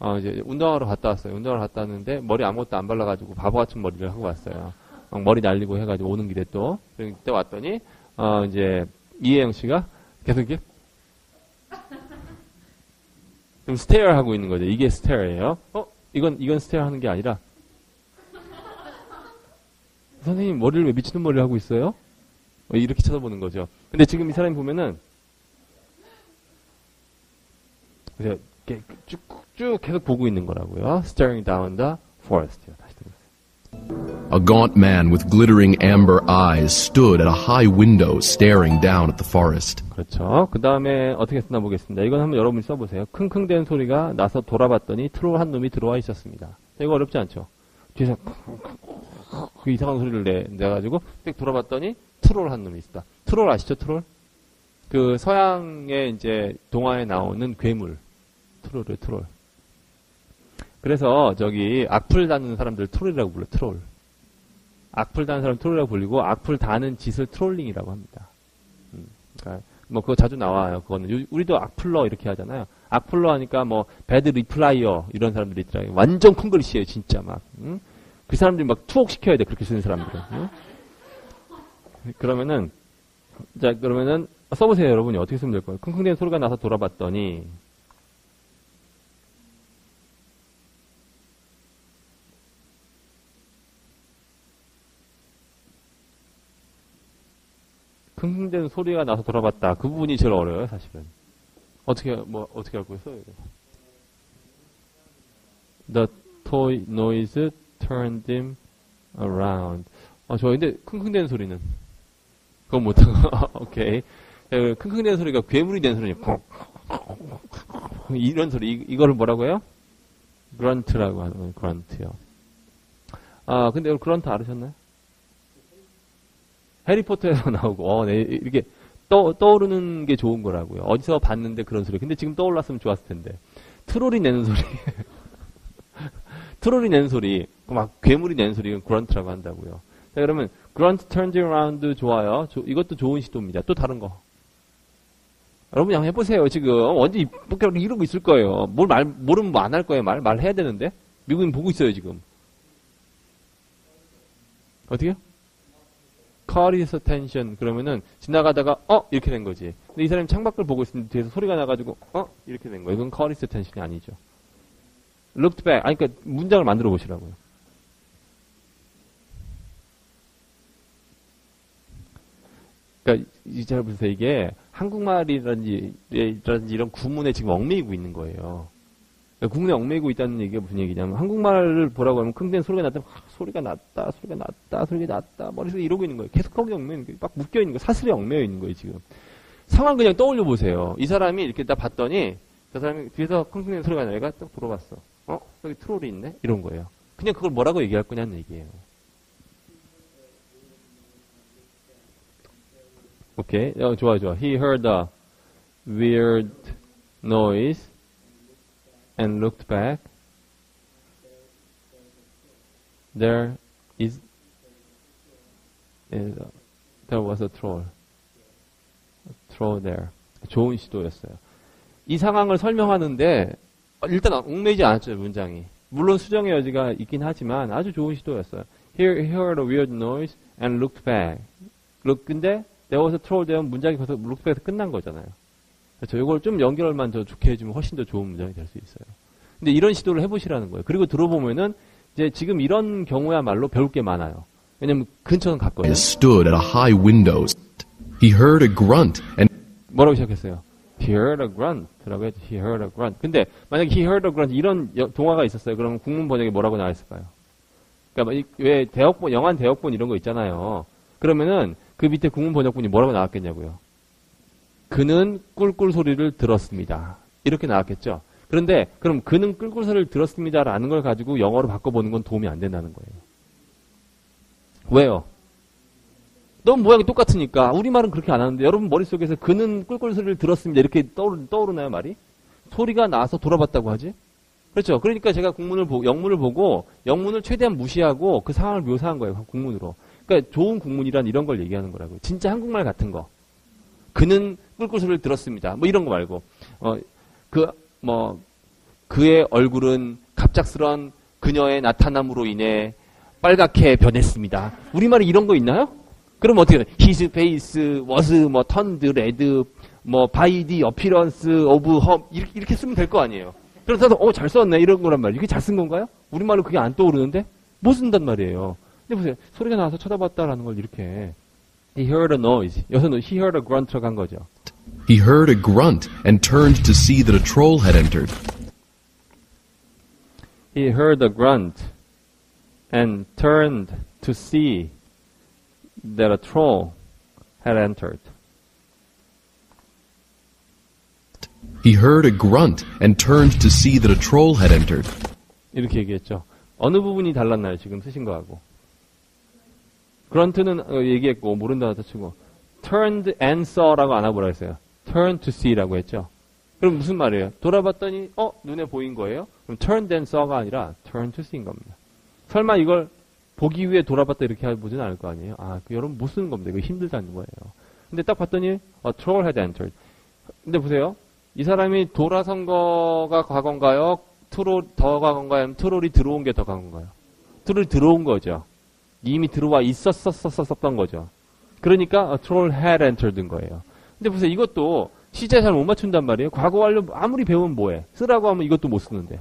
어, 이제 운동하러 갔다 왔어요. 운동하러 갔다 왔는데 머리 아무것도 안 발라가지고 바보 같은 머리를 하고 왔어요. 막 머리 날리고 해가지고 오는 길에 또 그때 왔더니 어, 이제 이혜영 씨가 계속 이렇게 좀 스테어 하고 있는 거죠. 이게 스테어예요. 어? 이건 이건 스테어 하는 게 아니라 선생님 머리를 왜 미치는 머리를 하고 있어요? 어, 이렇게 쳐다보는 거죠. 근데 지금 이 사람이 보면은 그래서 이렇게 쭉, 쭉 계속 보고 있는 거라고요. Staring down the forest. A gaunt man with glittering amber eyes stood at a high window staring down at the forest. 그렇죠. 그 다음에 어떻게 쓰나 보겠습니다. 이건 한번 여러분이 써보세요. 킁킁대는 소리가 나서 돌아봤더니 트롤 한 놈이 들어와 있었습니다. 이거 어렵지 않죠? 뒤에서 그 이상한 소리를 내, 내가지고 딱 돌아봤더니 트롤 한 놈이 있다. 트롤 아시죠? 트롤? 그 서양의 이제 동화에 나오는 괴물. troll을 troll. 그래서 저기 악플 다는 사람들 troll이라고 불러. 트롤. 악플 다는 사람 troll이라고 불리고 악플 다는 짓을 trolling이라고 합니다. 음, 그러니까 뭐 그거 자주 나와요. 그거는 요- 우리도 악플러 이렇게 하잖아요. 악플러 하니까 뭐 bad replier 이런 사람들이 있더라고요. 완전 큰 글씨예요, 진짜 막. 응? 그 사람들이 막 투옥 시켜야 돼, 그렇게 쓰는 사람들은. 응? 그러면은, 자, 그러면은, 써보세요, 여러분이. 어떻게 쓰면 될 거예요? 킁킁대는 소리가 나서 돌아봤더니, 킁킁대는 소리가 나서 돌아봤다. 그 부분이 제일 어려워요, 사실은. 어떻게, 뭐, 어떻게 할 거예요? The toy noise turned him around. 아, 좋아. 근데 킁킁대는 소리는? 그건 못하고, 오케이. 그 킁킁대는 소리가 괴물이 되는 소리냐. 이런 소리, 이, 이거를 뭐라고 해요? 그런트라고 하는, 그런트요. 아, 근데 그런트 알으셨나요? 해리포터에서 나오고, 어, 네, 이렇게 떠, 떠오르는 게 좋은 거라고요. 어디서 봤는데 그런 소리. 근데 지금 떠올랐으면 좋았을 텐데. 트롤이 내는 소리. 트롤이 내는 소리, 막 괴물이 내는 소리는 그런트라고 한다고요. 자, 그러면 그런트 turns around 좋아요. 조- 이것도 좋은 시도입니다. 또 다른 거. 여러분 한번 해보세요. 지금 언제 이렇게 이러고 있을 거예요. 뭘 말 모르면 뭐 안 할 거예요. 말 말해야 되는데 미국인 보고 있어요 지금. 어떻게요? His attention 그러면은 지나가다가 어 이렇게 된 거지. 근데 이 사람이 창밖을 보고 있는데 뒤에서 소리가 나가지고 어 이렇게 된 거예요. 이건 his attention이 아니죠. looked back. 아니, 그러니까 문장을 만들어 보시라고요. 그러니까 이제 보세요. 이게 한국말이라든지 이라든지 이런 구문에 지금 얽매이고 있는 거예요. 구문에 얽매이고 있다는 얘기가 무슨 얘기냐면 한국말을 보라고 하면 킁대는 소리가 났다, 아, 소리가 났다, 소리가 났다, 소리가 났다, 머릿속에 이러고 있는 거예요. 계속 거기 얽매이는 거예요. 막 묶여 있는 거, 사슬에 얽매여 있는 거예요, 지금. 상황 그냥 떠올려 보세요. 이 사람이 이렇게 딱 봤더니 저 사람이 뒤에서 킁킁대는 소리가 나니까 딱 돌아봤어. 어? 여기 트롤이 있네? 이런 거예요. 그냥 그걸 뭐라고 얘기할 거냐는 얘기예요. 오케이. 어, 좋아, 좋아. He heard a weird noise and looked back. There is, is there was a troll. A troll there. 좋은 시도였어요. 이 상황을 설명하는데 어, 일단 얽매이지 않았죠 문장이. 물론 수정의 여지가 있긴 하지만 아주 좋은 시도였어요. Here he heard a weird noise and looked back. look 근데 there was a troll 되면 문장이 벌써 look back에서 끝난 거잖아요. 그렇죠. 이걸 좀 연결만 더 좋게 해주면 훨씬 더 좋은 문장이 될 수 있어요. 근데 이런 시도를 해보시라는 거예요. 그리고 들어보면은 이제 지금 이런 경우야말로 배울 게 많아요. 왜냐면 근처는 갔거든요. stood at a high window. He heard a grunt and 뭐라고 시작했어요? He heard a grunt라고 했죠. He heard a grunt. 근데 만약에 he heard a grunt 이런 여- 동화가 있었어요. 그러면 국문 번역에 뭐라고 나와 있을까요? 그러니까 이- 왜 대역본, 영한 대역본 이런 거 있잖아요. 그러면은 그 밑에 국문 번역본이 뭐라고 나왔겠냐고요. 그는 꿀꿀 소리를 들었습니다. 이렇게 나왔겠죠. 그런데 그럼 그는 꿀꿀 소리를 들었습니다라는 걸 가지고 영어로 바꿔보는 건 도움이 안 된다는 거예요. 왜요? 너무 모양이 똑같으니까 우리말은 그렇게 안 하는데 여러분 머릿속에서 그는 꿀꿀 소리를 들었습니다 이렇게 떠오르, 떠오르나요 말이? 소리가 나서 돌아봤다고 하지? 그렇죠. 그러니까 제가 국문을 보고 영문을 보고 영문을 최대한 무시하고 그 상황을 묘사한 거예요 국문으로. 그러니까 좋은 국문이란 이런 걸 얘기하는 거라고요. 진짜 한국말 같은 거. 그는 꿀꿀 소리를 들었습니다. 뭐 이런 거 말고 어 그 뭐 그의 얼굴은 갑작스런 그녀의 나타남으로 인해 빨갛게 변했습니다. 우리말에 이런 거 있나요? 그럼 어떻게 돼? His face was 뭐 turned red, 뭐 by the appearance of her 이렇게, 이렇게 쓰면 될 거 아니에요. 그래서 어 잘 썼네 이런 거란 말이에요. 이게 잘 쓴 건가요? 우리말로 그게 안 떠오르는데 못 쓴단 말이에요. 근데 보세요. 소리가 나서 쳐다봤다라는 걸 이렇게 He heard a noise. 여기서는 he heard a grunt라고 한 거죠. he heard a grunt and turned to see that a troll had entered. He heard a grunt and turned to see that a troll had entered. He heard a grunt and turned to see that a troll had entered. 이렇게 얘기했죠. 어느 부분이 달랐나요? 지금 쓰신 거하고. grun트는 어, 얘기했고 모른다고 치고 turned and saw라고 안 하고 했어요? turn to see라고 했죠. 그럼 무슨 말이에요? 돌아봤더니 어 눈에 보인 거예요? 그럼 turned and saw가 아니라 turn to see인 겁니다. 설마 이걸 보기 위해 돌아봤다 이렇게 해보진 않을 거 아니에요? 아, 그 여러분 못 쓰는 겁니다. 이거 힘들다는 거예요. 근데 딱 봤더니 a troll had entered. 근데 보세요. 이 사람이 돌아선 거가 과거인가요? 트롤 더 과거인가요? 트롤이 들어온 게 더 과거인가요? 트롤이 들어온 거죠. 이미 들어와 있었었었었던 거죠. 그러니까 a troll had entered인 거예요. 근데 보세요. 이것도 시제 잘 못 맞춘단 말이에요. 과거 완료 아무리 배우면 뭐해? 쓰라고 하면 이것도 못 쓰는데.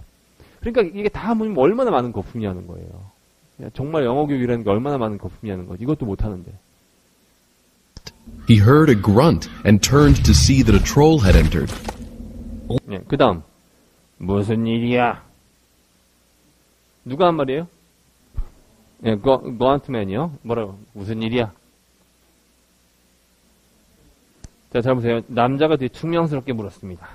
그러니까 이게 다 하면 얼마나 많은 거품이 하는 거예요. 정말 영어 교육이라는 게 얼마나 많은 거품이 하는 거지. 이것도 못 하는데. He heard a grunt and turned to see that a troll had entered. 예, 그 다음. 무슨 일이야? 누가 한 말이에요? 예, 거, 거한트맨이요? 뭐라고? 무슨 일이야? 자, 잘 보세요. 남자가 되게 충명스럽게 물었습니다.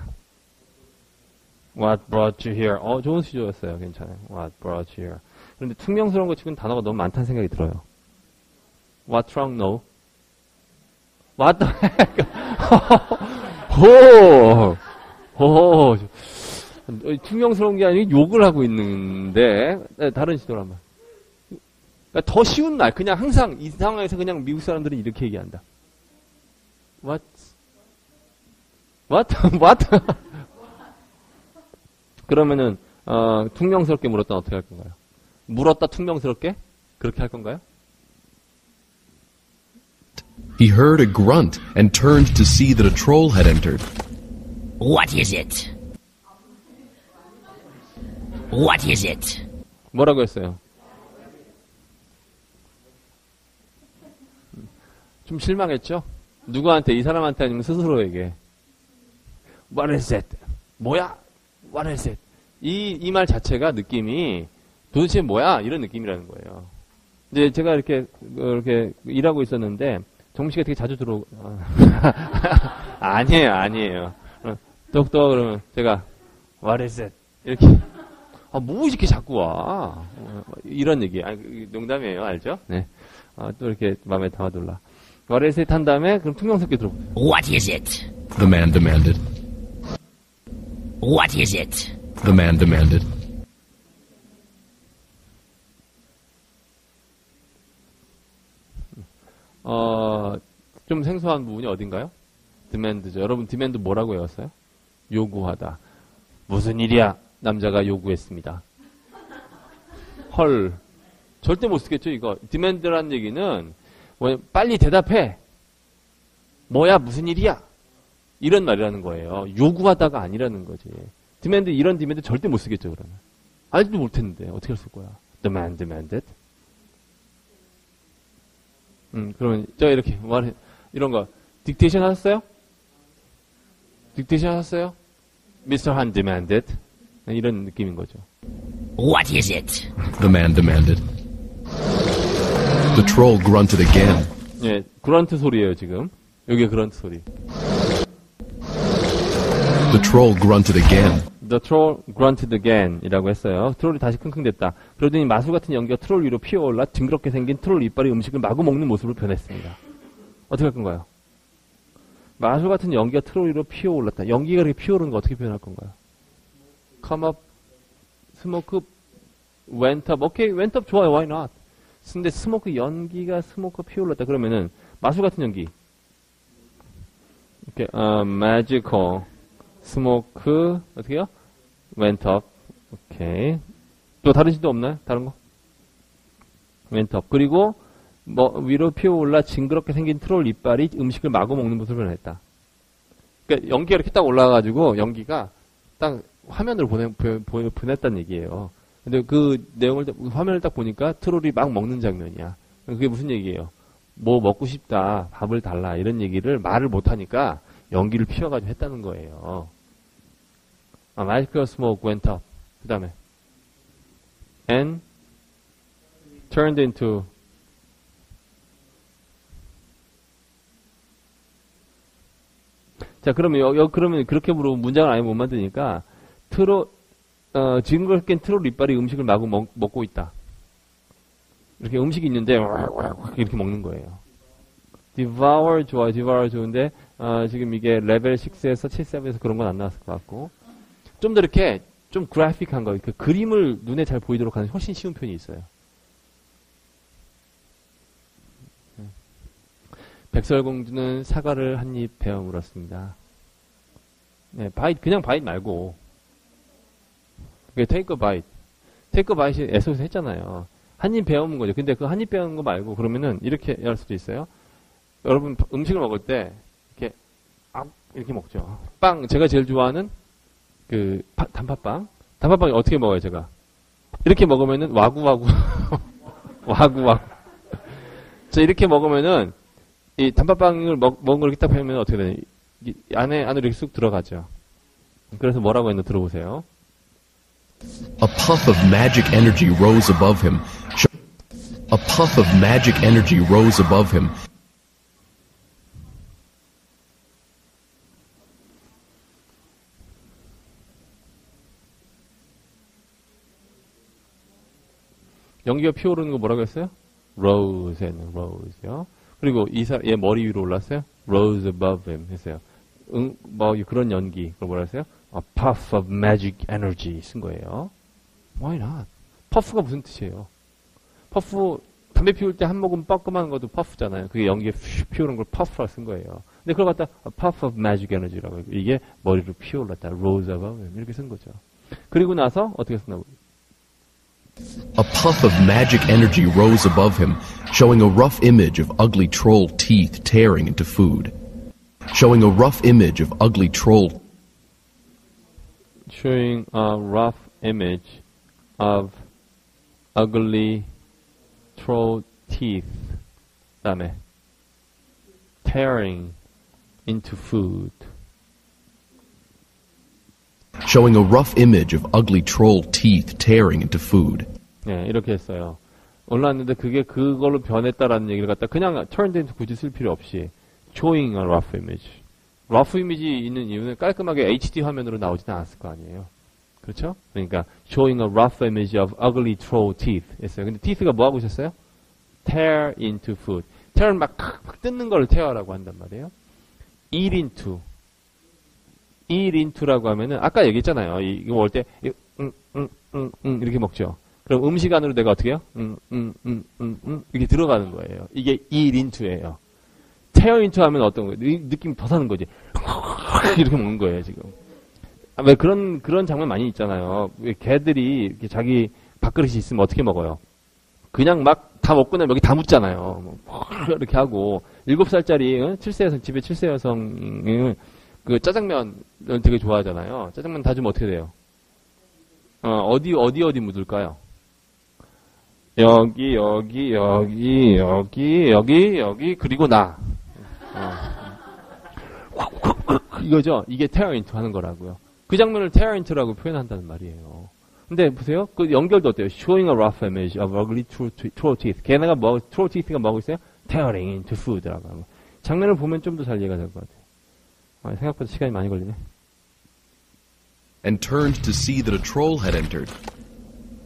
What brought you here? 어, 좋은 수조였어요. 괜찮아요. What brought you here? 그런데 충명스러운 거 지금 단어가 너무 많다는 생각이 들어요. What's wrong? No. What the heck? 호! 호! 충명스러운 게 아니고 욕을 하고 있는데, 네, 다른 시도를 한번. 그러니까 더 쉬운 말, 그냥 항상 이 상황에서 그냥 미국 사람들은 이렇게 얘기한다. What? What? What? 그러면은, 어, 퉁명스럽게 물었다 어떻게 할 건가요? 물었다 퉁명스럽게? 그렇게 할 건가요? He heard a grunt and turned to see that a troll had entered. What is it? What is it? 뭐라고 했어요? 좀 실망했죠? 누구한테? 이 사람한테 아니면 스스로에게? What is it? 뭐야? What is it? 이, 이 말 자체가 느낌이 도대체 뭐야? 이런 느낌이라는 거예요. 이제 제가 이렇게, 이렇게 일하고 있었는데, 정씨가 되게 자주 들어, 아니에요, 아니에요. 똑똑 그러면 제가, What is it? 이렇게, 아, 뭐 이렇게 자꾸 와? 어, 이런 얘기. 아, 농담이에요, 알죠? 네. 아, 또 이렇게 마음에 담아둘라. What is it 한 다음에, 그럼 퉁명스럽게 들어보세요. What is it? The man demanded. What is it? The man demanded. 어, 좀 생소한 부분이 어딘가요? demand죠. 여러분 demand 뭐라고 외웠어요? 요구하다. 무슨 일이야? 남자가 요구했습니다. 헐. 절대 못 쓰겠죠, 이거. demand라는 얘기는 뭐 빨리 대답해. 뭐야, 무슨 일이야? 이런 말이라는 거예요. 요구하다가 아니라는 거지. demand 이런 demand 절대 못 쓰겠죠, 그러면. 알지도 못했는데 어떻게 할수 거야? demand demanded. 음, 그러면 저 이렇게 말해 이런 거 딕테이션 하셨어요? 딕테이션 하셨어요? Mr. Han demanded. 이런 느낌인 거죠. What is it? The man demanded. The troll grunted again. 예, 그런트 소리예요, 지금. 여기 그런트 소리. The troll grunted again. The troll grunted again 이라고 했어요. troll이 다시 킁킁댔다. 그러더니 마술 같은 연기가 트롤 위로 피어올라 징그럽게 생긴 트롤 이빨이 음식을 마구 먹는 모습으로 변했습니다. 어떻게 할 건가요? 마술 같은 연기가 트롤 위로 피어올랐다. 연기가 이렇게 피어오르는 거 어떻게 표현할 건가요? Come up, smoke went up. 오케이, went up 좋아요. Why not? 근데 smoke 연기가 smoke 피어올랐다. 그러면은 마술 같은 연기. 이렇게 어, magical smoke 어떻게요? up. 오케이. 또 다른 시도 없나요? 다른 거? up. 그리고 뭐 위로 피어올라 징그럽게 생긴 트롤 이빨이 음식을 마구 먹는 모습을 변했다. 그러니까 연기가 이렇게 딱 올라가가지고 연기가 딱 화면으로 보내, 보, 보냈다는 얘기예요. 근데 그 내용을 화면을 딱 보니까 troll이 막 먹는 장면이야. 그게 무슨 얘기예요? 뭐 먹고 싶다, 밥을 달라 이런 얘기를 말을 못 하니까 연기를 피워가지고 했다는 거예요. 아, magical smoke went up. 그 다음에 and turned into 자, 그러면 여, 여 그러면 그렇게 물어보면 문장을 아예 못 만드니까 트롤 어, 징그럽게 트롤 이빨이 음식을 마구 먹, 먹고 있다. 이렇게 음식이 있는데 이렇게 먹는 거예요. devour 좋아요. devour 좋은데 어, 지금 이게 레벨 6에서 7, 7에서 그런 건 안 나왔을 것 같고 좀 더 이렇게 좀 그래픽한 거, 그 그림을 눈에 잘 보이도록 하는 훨씬 쉬운 표현이 있어요. 백설공주는 사과를 한 입 베어 물었습니다. 네, 바이 그냥 바이 말고 그게 bite. take a bite이 에서에서 했잖아요. 한 입 베어 문 거죠. 근데 그 한 입 베어 문거 말고 그러면은 이렇게 할 수도 있어요. 여러분 음식을 먹을 때 이렇게 아 이렇게 먹죠. 빵 제가 제일 좋아하는 그 파- 단팥빵. 단팥빵이 어떻게 먹어요, 제가? 이렇게 먹으면은 와구와구 와구와구. 저 이렇게 먹으면은 이 단팥빵을 먹, 먹은 걸 이렇게 딱 펴면 어떻게 되냐? 이 안에 안으로 이렇게 쑥 들어가죠. 그래서 뭐라고 했나 들어보세요. A puff of magic energy rose above him. A puff of magic energy rose above him. 연기가 피어오르는 거 뭐라고 했어요? rose에는 rose요. 그리고 이 사람 얘 머리 위로 올랐어요. rose above him 했어요. 응, 뭐 그런 연기. 그걸 뭐라 했어요? A puff of magic energy 쓴 거예요. Why not? puff가 무슨 뜻이에요? puff 담배 피울 때 한 모금 뻐끔한 것도 puff잖아요. 그게 연기에 퓨 피우는 걸 puff라 쓴 거예요. 근데 그걸 갖다 a puff of magic energy라고. 이게 머리로 피어올랐다. rose above him 이렇게 쓴 거죠. 그리고 나서 어떻게 썼나 A puff of magic energy rose above him, showing a rough image of ugly troll teeth tearing into food. Showing a rough image of ugly troll showing a rough image of ugly troll teeth. 다음에 tearing into food. Showing a rough image of ugly troll teeth tearing into food. 네, 이렇게 했어요. 올라왔는데 그게 그걸로 변했다라는 얘기를 갖다 그냥 turned into 굳이 쓸 필요 없이 showing a rough image. rough image 있는 이유는 깔끔하게 HD 화면으로 나오지는 않았을 거 아니에요. 그렇죠? 그러니까 showing a rough image of ugly troll teeth 했어요. 근데 teeth가 뭐 하고 있었어요? tear into food. tear는 막, 막 뜯는 걸 tear라고 한단 말이에요. eat into. Eat into라고 하면은 아까 얘기했잖아요. 이- 이거 먹을 때 응, 응, 응, 응, 이렇게 먹죠. 그럼 음식 안으로 내가 어떻게 해요? 응, 응, 응, 응, 응, 이렇게 들어가는 거예요. 이게 eat into예요. tear into 하면 어떤 거예요? 이 느낌이 더 사는 거지. 이렇게 먹는 거예요, 지금. 아, 왜 그런, 그런 장면 많이 있잖아요. 왜 개들이 자기 밥그릇이 있으면 어떻게 먹어요? 그냥 막 다 먹고 나면 여기 다 묻잖아요. 뭐 이렇게 하고. 일곱 살짜리, 응? 7세 여성, 집에 7세 여성은 그 짜장면을 되게 좋아하잖아요. 짜장면 다 주면 어떻게 돼요? 어, 어디, 어디, 어디 묻을까요? 여기, 여기, 여기, 여기, 여기, 여기, 그리고 나. 어. 이거죠? 이게 테어인트 하는 거라고요. 그 장면을 테어인트라고 표현한다는 말이에요. 근데 보세요. 그 연결도 어때요? Showing a rough image of ugly true, teeth. 걔네가 뭐, true teeth가 뭐고 있어요? Tearing into food라고 하고. 장면을 보면 좀 더 잘 이해가 될 것 같아요. 아, 생각보다 시간이 많이 걸리네. And turned to see that a troll had entered,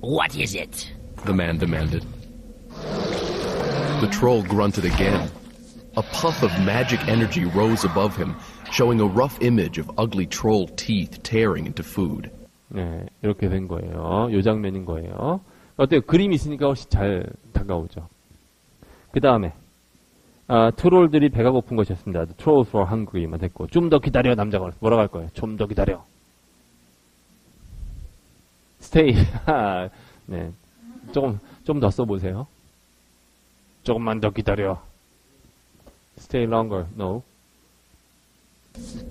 What is it? the man demanded. The troll grunted again. A puff of magic energy rose above him, showing a rough image of ugly troll teeth tearing into food. 네, 이렇게 된 거예요. 요 장면인 거예요. 어때요? 그림이 있으니까 훨씬 잘 다가오죠. 그 다음에, 아, 트롤들이 배가 고픈 것이었습니다. The trolls were hungry만 됐고, 좀 더 기다려, 남자가. 뭐라고 할 거예요? 좀 더 기다려. stay. 네. 조금, 좀 더 써보세요. 조금만 더 기다려. stay longer. No.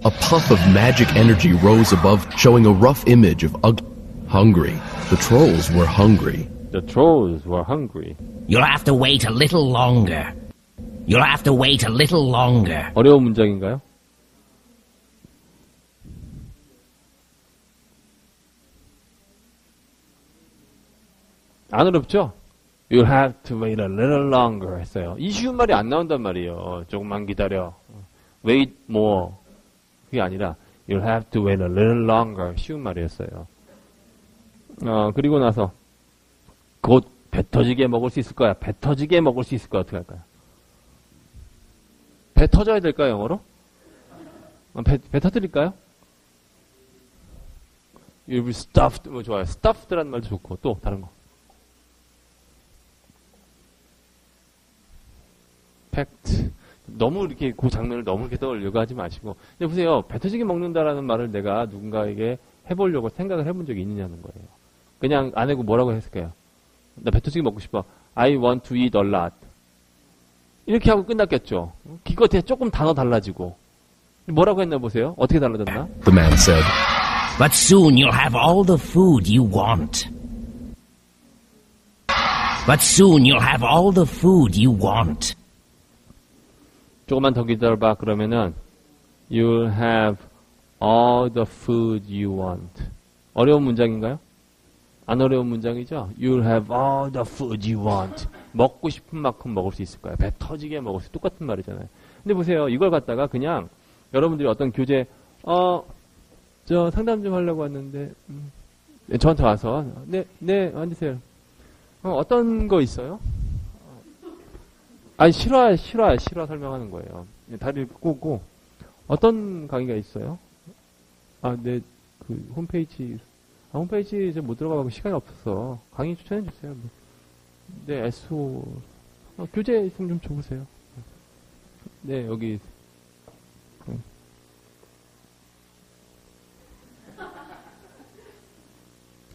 A puff of magic energy rose above, showing a rough image of ug- hungry. The trolls were hungry. The trolls were hungry. You'll have to wait a little longer. You'll have to wait a little longer. 어려운 문장인가요? 안 어렵죠? You'll have to wait a little longer 했어요. 이 쉬운 말이 안 나온단 말이에요. 조금만 기다려. Wait more. 그게 아니라 You'll have to wait a little longer. 쉬운 말이었어요. 어, 그리고 나서 곧 배 터지게 먹을 수 있을 거야. 배 터지게 먹을 수 있을 거야. 어떻게 할까요? 배 터져야 될까요, 영어로? 어, 배, 배 터뜨릴까요? You'll be stuffed. 뭐 좋아요. stuffed라는 말도 좋고, 또, 다른 거. fact. 너무 이렇게 그 장면을 너무 이렇게 떠올려고 하지 마시고. 근데 보세요. 배 터지게 먹는다라는 말을 내가 누군가에게 해보려고 생각을 해본 적이 있느냐는 거예요. 그냥 안 하고 뭐라고 했을까요? 나 배 터지게 먹고 싶어. I want to eat a lot. 이렇게 하고 끝났겠죠. 기껏해 조금 단어 달라지고. 뭐라고 했나 보세요. 어떻게 달라졌나? The man said. But soon you'll have all the food you want. But soon you'll have all the food you want. 조금만 더 기다려봐. 그러면은 You'll have all the food you want. 어려운 문장인가요? 안 어려운 문장이죠? You'll have all the food you want. 먹고 싶은 만큼 먹을 수 있을 거야. 배 터지게 먹을 수 똑같은 말이잖아요. 근데 보세요. 이걸 갖다가 그냥 여러분들이 어떤 교재 어, 저 상담 좀 하려고 왔는데 음, 네, 저한테 와서 네, 네, 앉으세요. 어, 어떤 거 있어요? 아니 실화 실화 실화 설명하는 거예요. 네, 다리를 꼬고 어떤 강의가 있어요? 아, 네, 그 홈페이지 아, 홈페이지 이제 못 들어가고 시간이 없어서 강의 추천해 주세요. 뭐. 네, SO 어, 교재 있으면 좀 줘보세요. 네, 여기 네.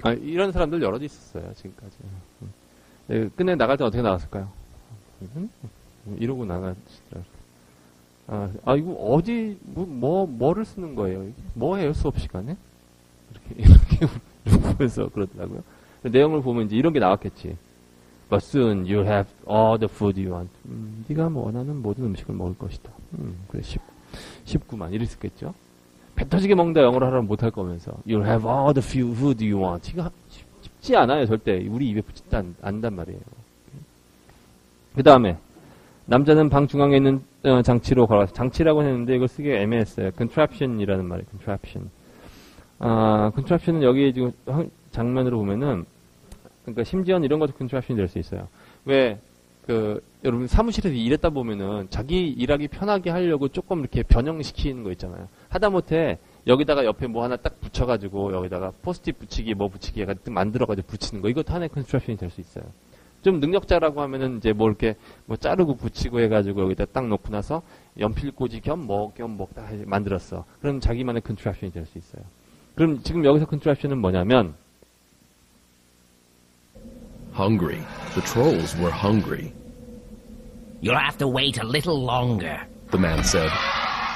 아, 이런 사람들 여러 있었어요 지금까지. 네, 끝내 나갈 때 어떻게 나갔을까요? 음? 이러고 나가시더라고요. 아, 아, 이거 어디, 뭐, 뭐, 뭐를 쓰는 거예요? 뭐 해요, 수업 시간에? 이렇게, 이렇게 보면서 그러더라고요. 내용을 보면 이제 이런 게 나왔겠지. But soon you have all the food you want. 음, 네가 뭐 원하는 모든 음식을 먹을 것이다. 음, 그래, 10, 19만. 이랬었겠죠? 배 터지게 먹는다 영어로 하라면 못할 거면서. You'll have all the food you want. 이거 쉽- 쉽지 않아요, 절대. 우리 입에 붙지도 않, 않단 말이에요. 그 다음에, 남자는 방 중앙에 있는 어, 장치로 걸어서 장치라고 했는데 이걸 쓰기 애매했어요. contraption이라는 말이에요. contraption. 아, contraption은 여기 지금 한- 장면으로 보면은 그러니까 심지어는 이런 것도 contraption이 될수 있어요. 왜 그 여러분 사무실에서 일했다 보면은 자기 일하기 편하게 하려고 조금 이렇게 변형시키는 거 있잖아요. 하다못해 여기다가 옆에 뭐 하나 딱 붙여가지고 여기다가 포스트잇 붙이기 뭐 붙이기 같은 만들어가지고 붙이는 거 이것도 하나의 contraption이 될 수 있어요. 좀 능력자라고 하면은 이제 뭐 이렇게 뭐 자르고 붙이고 해가지고 여기다 딱 놓고 나서 연필꽂이 겸 뭐 겸 뭐 딱 만들었어. 그럼 자기만의 contraption이 될 수 있어요. 그럼 지금 여기서 contraption은 뭐냐면 Hungry. The trolls were hungry. You'll have to wait a little longer. The man said.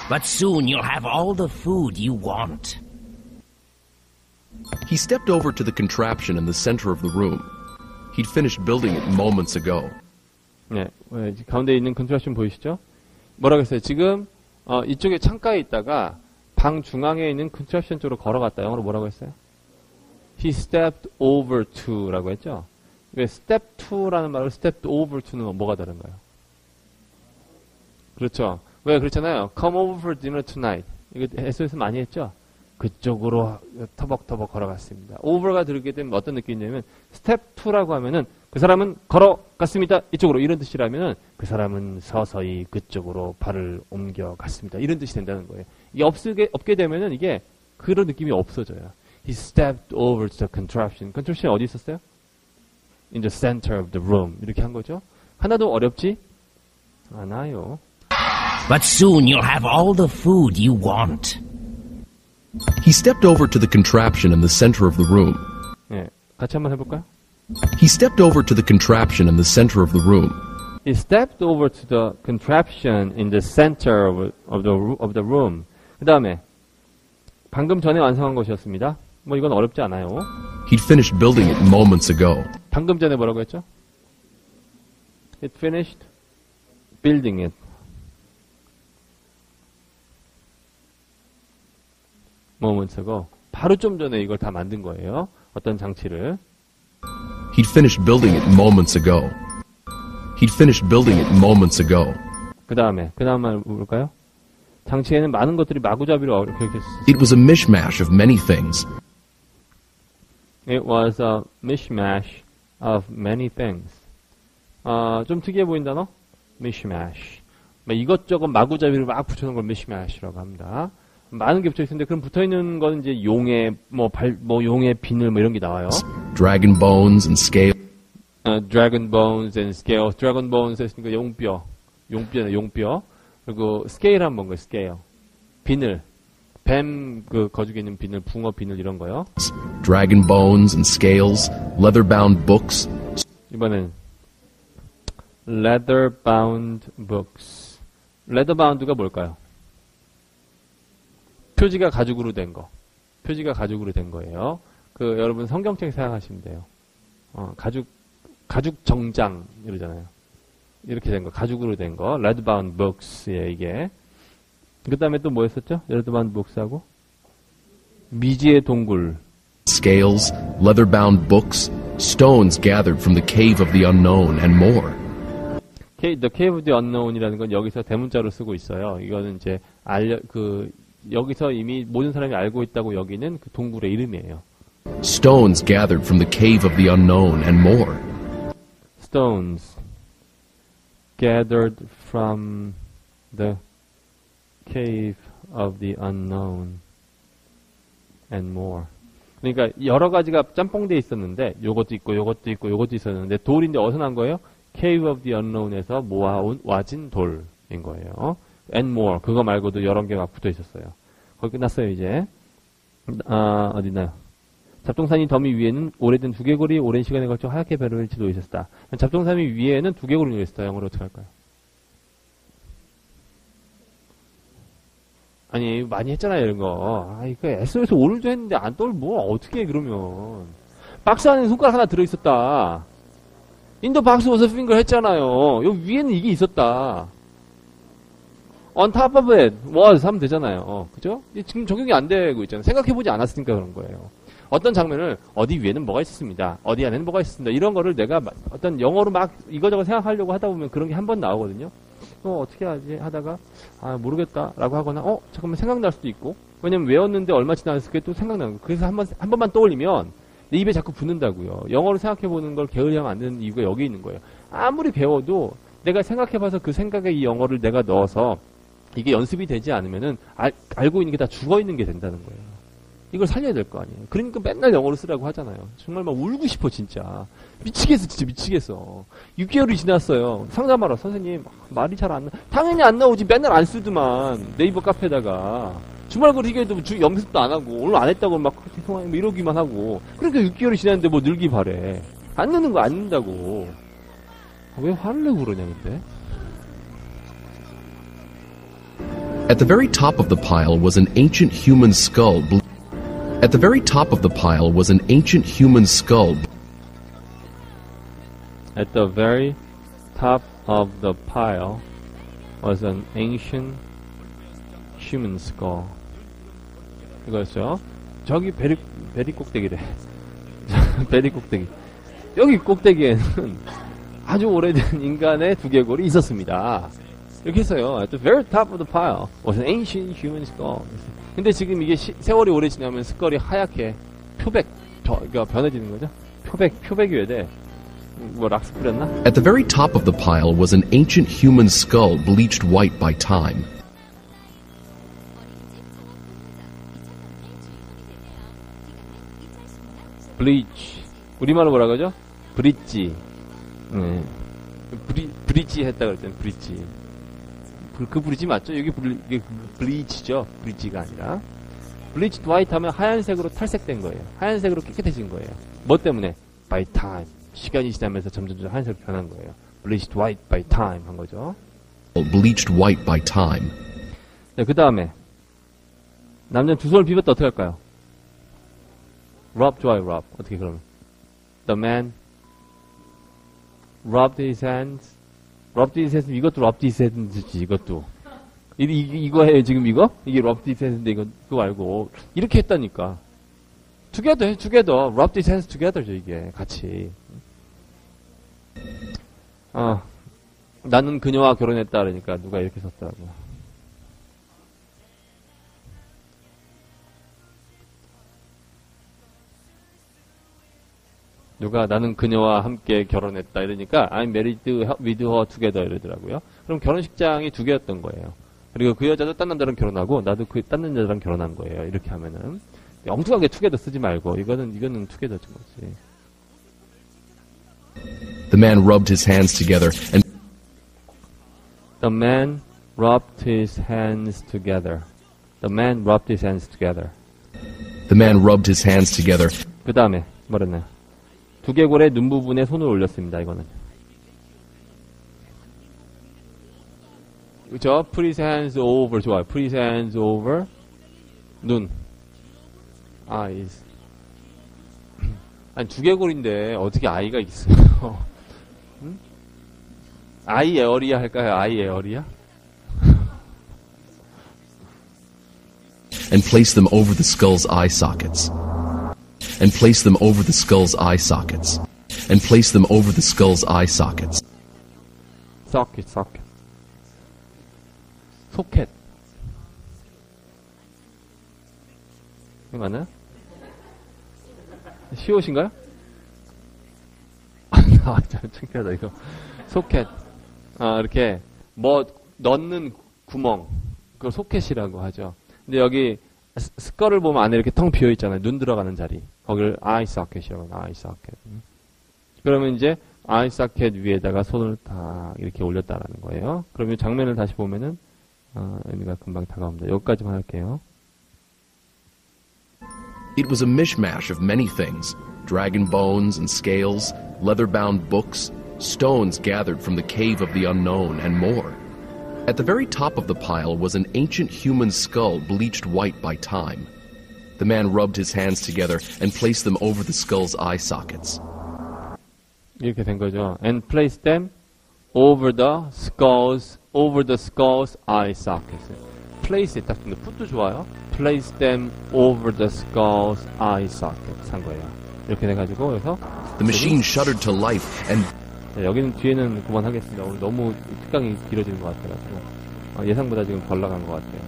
But soon you'll have all the food you want. He stepped over to the contraption in the center of the room. He'd finished building it moments ago. 네, 왜, 이제 가운데 있는 컨트랙션 보이시죠? 뭐라고 했어요? 지금 어, 이쪽에 창가에 있다가 방 중앙에 있는 컨트랙션 쪽으로 걸어갔다. 영어로 뭐라고 했어요? He stepped over to라고 했죠? 왜 step to라는 말을 stepped over to는 뭐가 다른가요? 그렇죠. 왜 그렇잖아요. Come over for dinner tonight. 이거 SOS 많이 했죠? 그쪽으로 터벅터벅 걸어갔습니다. over가 들게 되면 어떤 느낌이냐면 step 2라고 하면은 그 사람은 걸어갔습니다. 이쪽으로 이런 뜻이라면은 그 사람은 서서히 그쪽으로 발을 옮겨갔습니다. 이런 뜻이 된다는 거예요. 이게 없게 없게 되면은 이게 그런 느낌이 없어져요. He stepped over to the contraption. contraption 어디 있었어요? In the center of the room. 이렇게 한 거죠. 하나도 어렵지 않아요. But soon you'll have all the food you want. He stepped over to the contraption in the center of the room. 예, 같이 한번 해볼까요? He stepped over to the contraption in the center of the room. He stepped over to the contraption in the center of, of the ru- of the room. 그 다음에 방금 전에 완성한 것이었습니다. 뭐 이건 어렵지 않아요. He'd finished building it moments ago. 방금 전에 뭐라고 했죠? It finished building it. moments ago. 바로 좀 전에 이걸 다 만든 거예요. 어떤 장치를. He'd finished building it moments ago. He'd finished building it moments ago. 그 다음에 그 다음 말 볼까요? 장치에는 많은 것들이 마구잡이로 어- 쓰- It was a mishmash of many things. It was a mishmash of many things. 아, 좀 특이해 보인 단어? mishmash. 막 이것저것 마구잡이를 막 붙여놓은 걸 mishmash라고 합니다. 많은 게 붙어 있는데 그럼 붙어 있는 건 이제 용의 뭐 발, 뭐 용의 비늘 뭐 이런 게 나와요. dragon bones and scales, 어, dragon bones and scale. dragon bones 했으니까 용뼈. 용뼈네, 용뼈. 그리고 scale 하면 뭔가요, scale. 비늘. 뱀, 그, 거죽에 있는 비늘, 붕어 비늘 이런 거요. dragon bones and scales, leather-bound books, 이번엔 leather bound books. leather bound가 뭘까요? 표지가 가죽으로 된 거. 표지가 가죽으로 된 거예요. 그 여러분 성경책 생각하시면 돼요. 어, 가죽 가죽 정장 이러잖아요. 이렇게 된 거, 가죽으로 된 거, leather bound books에 이게. 그 다음에 또 뭐였었죠? bound books하고 미지의 동굴. scales, leather-bound books, stones gathered from the cave of the unknown, and more. The Cave of the Unknown이라는 건 여기서 대문자로 쓰고 있어요. 이거는 이제 알려 그 여기서 이미 모든 사람이 알고 있다고 여기는 그 동굴의 이름이에요. Stones gathered from the cave of the unknown, and more. Stones gathered from the cave of the unknown and more. 그러니까 여러 가지가 짬뽕돼 있었는데 요것도 있고 요것도 있고 요것도 있었는데 돌인데 어디서 난 거예요? Cave of the Unknown에서 모아온 와진 돌인 거예요. And more 그거 말고도 여러 개가 붙어 있었어요. 거기 끝났어요 이제. 아 어디나요? 잡동사니 더미 위에는 오래된 두개골이 오랜 시간에 걸쳐 하얗게 바래지고 있었다. 잡동사니 위에는 두개골이 있었다. 영어로 어떻게 할까요? 아니 많이 했잖아요 이런 거. 아 이거 SOS 오늘도 했는데 안 떠올 뭐 어떻게 해 그러면 박스 안에 손가락 하나 들어 있었다. in the box was a finger 했잖아요. 여기 위에는 이게 있었다. On top of it was 하면 되잖아요. 어, 그죠? 지금 적용이 안 되고 있잖아요. 생각해보지 않았으니까 그런 거예요. 어떤 장면을 어디 위에는 뭐가 있었습니다. 어디 안에는 뭐가 있었습니다. 이런 거를 내가 막 어떤 영어로 막 이거저거 생각하려고 하다 보면 그런 게 한 번 나오거든요. 어, 어떻게 하지? 하다가 아 모르겠다라고 하거나 어 잠깐만 생각날 수도 있고. 왜냐면 외웠는데 얼마 지나서 그게 또 생각나는 거. 그래서 한번 한 번만 떠올리면 내 입에 자꾸 붙는다고요. 영어로 생각해 보는 걸 게으르면 안 되는 이유가 여기 있는 거예요. 아무리 배워도 내가 생각해 봐서 그 생각에 이 영어를 내가 넣어서 이게 연습이 되지 않으면은 알, 알고 있는 게 다 죽어 있는 게 된다는 거예요 이걸 살려야 될 거 아니에요 그러니까 맨날 영어로 쓰라고 하잖아요 정말 막 울고 싶어 진짜 미치겠어 진짜 미치겠어 6개월이 지났어요 상담하러 선생님 말이 잘 안 나. 당연히 안 나오지. 맨날 안 쓰더만. 네이버 카페다가. 주말 거리기에도 주 연습도 안 하고, 오늘 안 했다고 막, 죄송해요. 뭐 이러기만 하고. 그러니까 6개월이 지났는데 뭐 늘기 바래. 안 느는 거 안 는다고. 아, 왜 화를 내고 그러냐, 근데? At the very top of the pile was an ancient human skull. bel- At the very top of the pile was an ancient human skull. At the very top of the pile was an ancient human skull. 이거였죠. 저기 베리, 베리 꼭대기래. 베리 꼭대기. 여기 꼭대기에는 아주 오래된 인간의 두개골이 있었습니다. 이렇게 했어요. At the very top of the pile was an ancient human skull. 근데 지금 이게 시- 세월이 오래 지나면 skull이 하얗게 표백, 저, 그러니까 변해지는 거죠. 표백, 표백이 왜 돼? 뭐 락스 뿌렸나? At the very top of the pile was an ancient human skull bleached white by time. bleach. 우리말로 뭐라 그러죠? 브릿지. 네. 브리, 브릿지 했다 그랬잖아요, 브릿지. 그, 그 브릿지 맞죠? 여기 블리, 이게 bleach죠? 브릿지가 아니라. bleached white 하면 하얀색으로 탈색된 거예요. 하얀색으로 깨끗해진 거예요. 뭐 때문에? by time. 시간이 지나면서 점점점 하얀색으로 변한 거예요. bleached white by time 한 거죠. Bleached white by time. 네, 그 다음에 남자는 두 손을 비볐다 어떻게 할까요? rub 좋아요, rub. 어떻게 그러면? The man rubbed his hands. Hands. 이것도 hands지, 이것도. 이, 이, 이거 해요, 지금 이거? 이게 hands인데, 이거, 그거 말고. 이렇게 했다니까. together 해, together. hands together죠, 이게. 같이. 아, 나는 그녀와 결혼했다, 그러니까 누가 이렇게 썼더라고. 누가 나는 그녀와 함께 결혼했다 이러니까 I'm married with her together 이러더라고요. 그럼 결혼식장이 두 개였던 거예요. 그리고 그 여자도 딴 남자랑 결혼하고 나도 그 딴 남자랑 결혼한 거예요. 이렇게 하면은 엉뚱하게 투게더 쓰지 말고 이거는 이거는 투게더지 뭐지. The man rubbed his hands together and The man rubbed his hands together. The man rubbed his hands together. the man rubbed his hands together 그 다음에 뭐랬나요? 두개골의 눈 부분에 손을 올렸습니다. 이거는. 그죠? Put his over 좋아요. Put his over 눈 eyes. 아니 두개골인데 어떻게 아이가 있어요? 응? 아이 에어리아 할까요? 아이 에어리아? and place them over the skull's eye sockets. And place them over the skull's eye sockets. And place them over the skull's eye sockets. socket, socket. 소켓. 이거 맞나요? 시옷인가요? 아, 참 창피하다, 이거. 소켓. 아, 이렇게, 뭐, 넣는 구멍. 그걸 소켓이라고 하죠. 근데 여기, 스- 스컬을 보면 안에 이렇게 텅 비어 있잖아요. 눈 들어가는 자리. 거기를 아이 소켓이라고 해요. 아이 소켓. 음. 그러면 이제 아이 소켓 위에다가 손을 딱 이렇게 올렸다라는 거예요. 그러면 이 장면을 다시 보면은 어, 의미가 금방 다가옵니다. 여기까지만 할게요. It was a mishmash of many things dragon bones and scales, leather bound books, stones gathered from the cave of the unknown, and more. At the very top of the pile was an ancient human skull bleached white by time. The man rubbed his hands together and placed them over the skull's eye sockets. 이렇게 된 거죠. And place them over the skulls, over the skulls eye sockets. place 딱 근데 풋도 좋아요. place them over the skulls eye sockets 한 거예요. 이렇게 돼가지고 그래서 The machine shuddered to life and 네, 여기는 뒤에는 그만하겠습니다. 오늘 너무 특강이 길어지는 것 같아가지고 어, 예상보다 지금 덜 나간 것 같아요.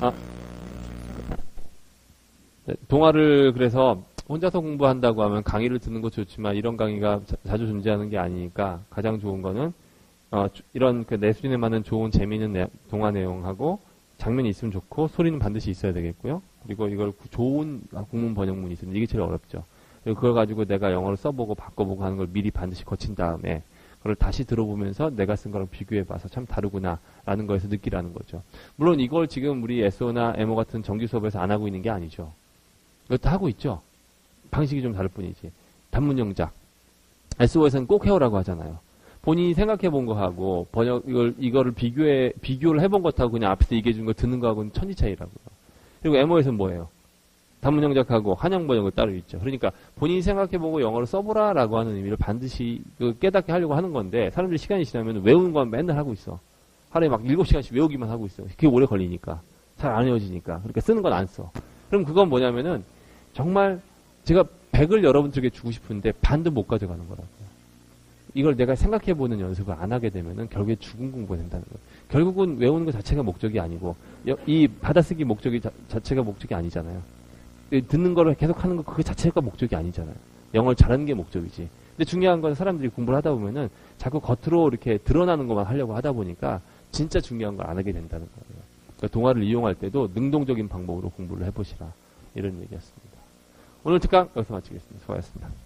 아, 네, 동화를 그래서 혼자서 공부한다고 하면 강의를 듣는 것도 좋지만 이런 강의가 자, 주 존재하는 게 아니니까 가장 좋은 거는 어, 주- 이런 그 내 수준에 맞는 좋은 재미있는 내- 동화 내용하고 장면이 있으면 좋고 소리는 반드시 있어야 되겠고요. 그리고 이걸 구- 좋은 국문 번역문이 있으면 이게 제일 어렵죠. 그걸 가지고 내가 영어를 써보고 바꿔보고 하는 걸 미리 반드시 거친 다음에 그걸 다시 들어보면서 내가 쓴 거랑 비교해봐서 참 다르구나라는 거에서 느끼라는 거죠. 물론 이걸 지금 우리 SO나 MO 같은 정규 수업에서 안 하고 있는 게 아니죠. 이것도 하고 있죠. 방식이 좀 다를 뿐이지. 단문 영작. SO에서는 꼭 해오라고 하잖아요. 본인이 생각해 본 거하고 번역 이걸 이거를 비교해 비교를 해본 것하고 그냥 앞에서 얘기해 준 거 듣는 거하고는 천지 차이라고요. 그리고 MO에서는 뭐예요? 단문 영작하고 한영 번역을 따로 있죠. 그러니까 본인이 생각해 보고 영어를 써보라라고 하는 의미를 반드시 그 깨닫게 하려고 하는 건데 사람들이 시간이 지나면 외우는 건 맨날 하고 있어. 하루에 막 7시간씩 외우기만 하고 있어. 그게 오래 걸리니까. 잘 안 외워지니까. 그러니까 쓰는 건 안 써. 그럼 그건 뭐냐면은 정말 제가 100을 여러분들에게 주고 싶은데 반도 못 가져가는 거라고요. 이걸 내가 생각해 보는 연습을 안 하게 되면은 결국에 죽은 공부가 된다는 거예요. 결국은 외우는 것 자체가 목적이 아니고 여- 이 받아쓰기 목적이 자, 자체가 목적이 아니잖아요. 이 듣는 거를 계속 하는 거 그거 자체가 목적이 아니잖아요. 영어를 잘하는 게 목적이지. 근데 중요한 건 사람들이 공부를 하다 보면은 자꾸 겉으로 이렇게 드러나는 것만 하려고 하다 보니까 진짜 중요한 걸 안 하게 된다는 거예요. 그러니까 동화를 이용할 때도 능동적인 방법으로 공부를 해보시라. 이런 얘기였습니다. 오늘 특강 여기서 마치겠습니다. 수고하셨습니다.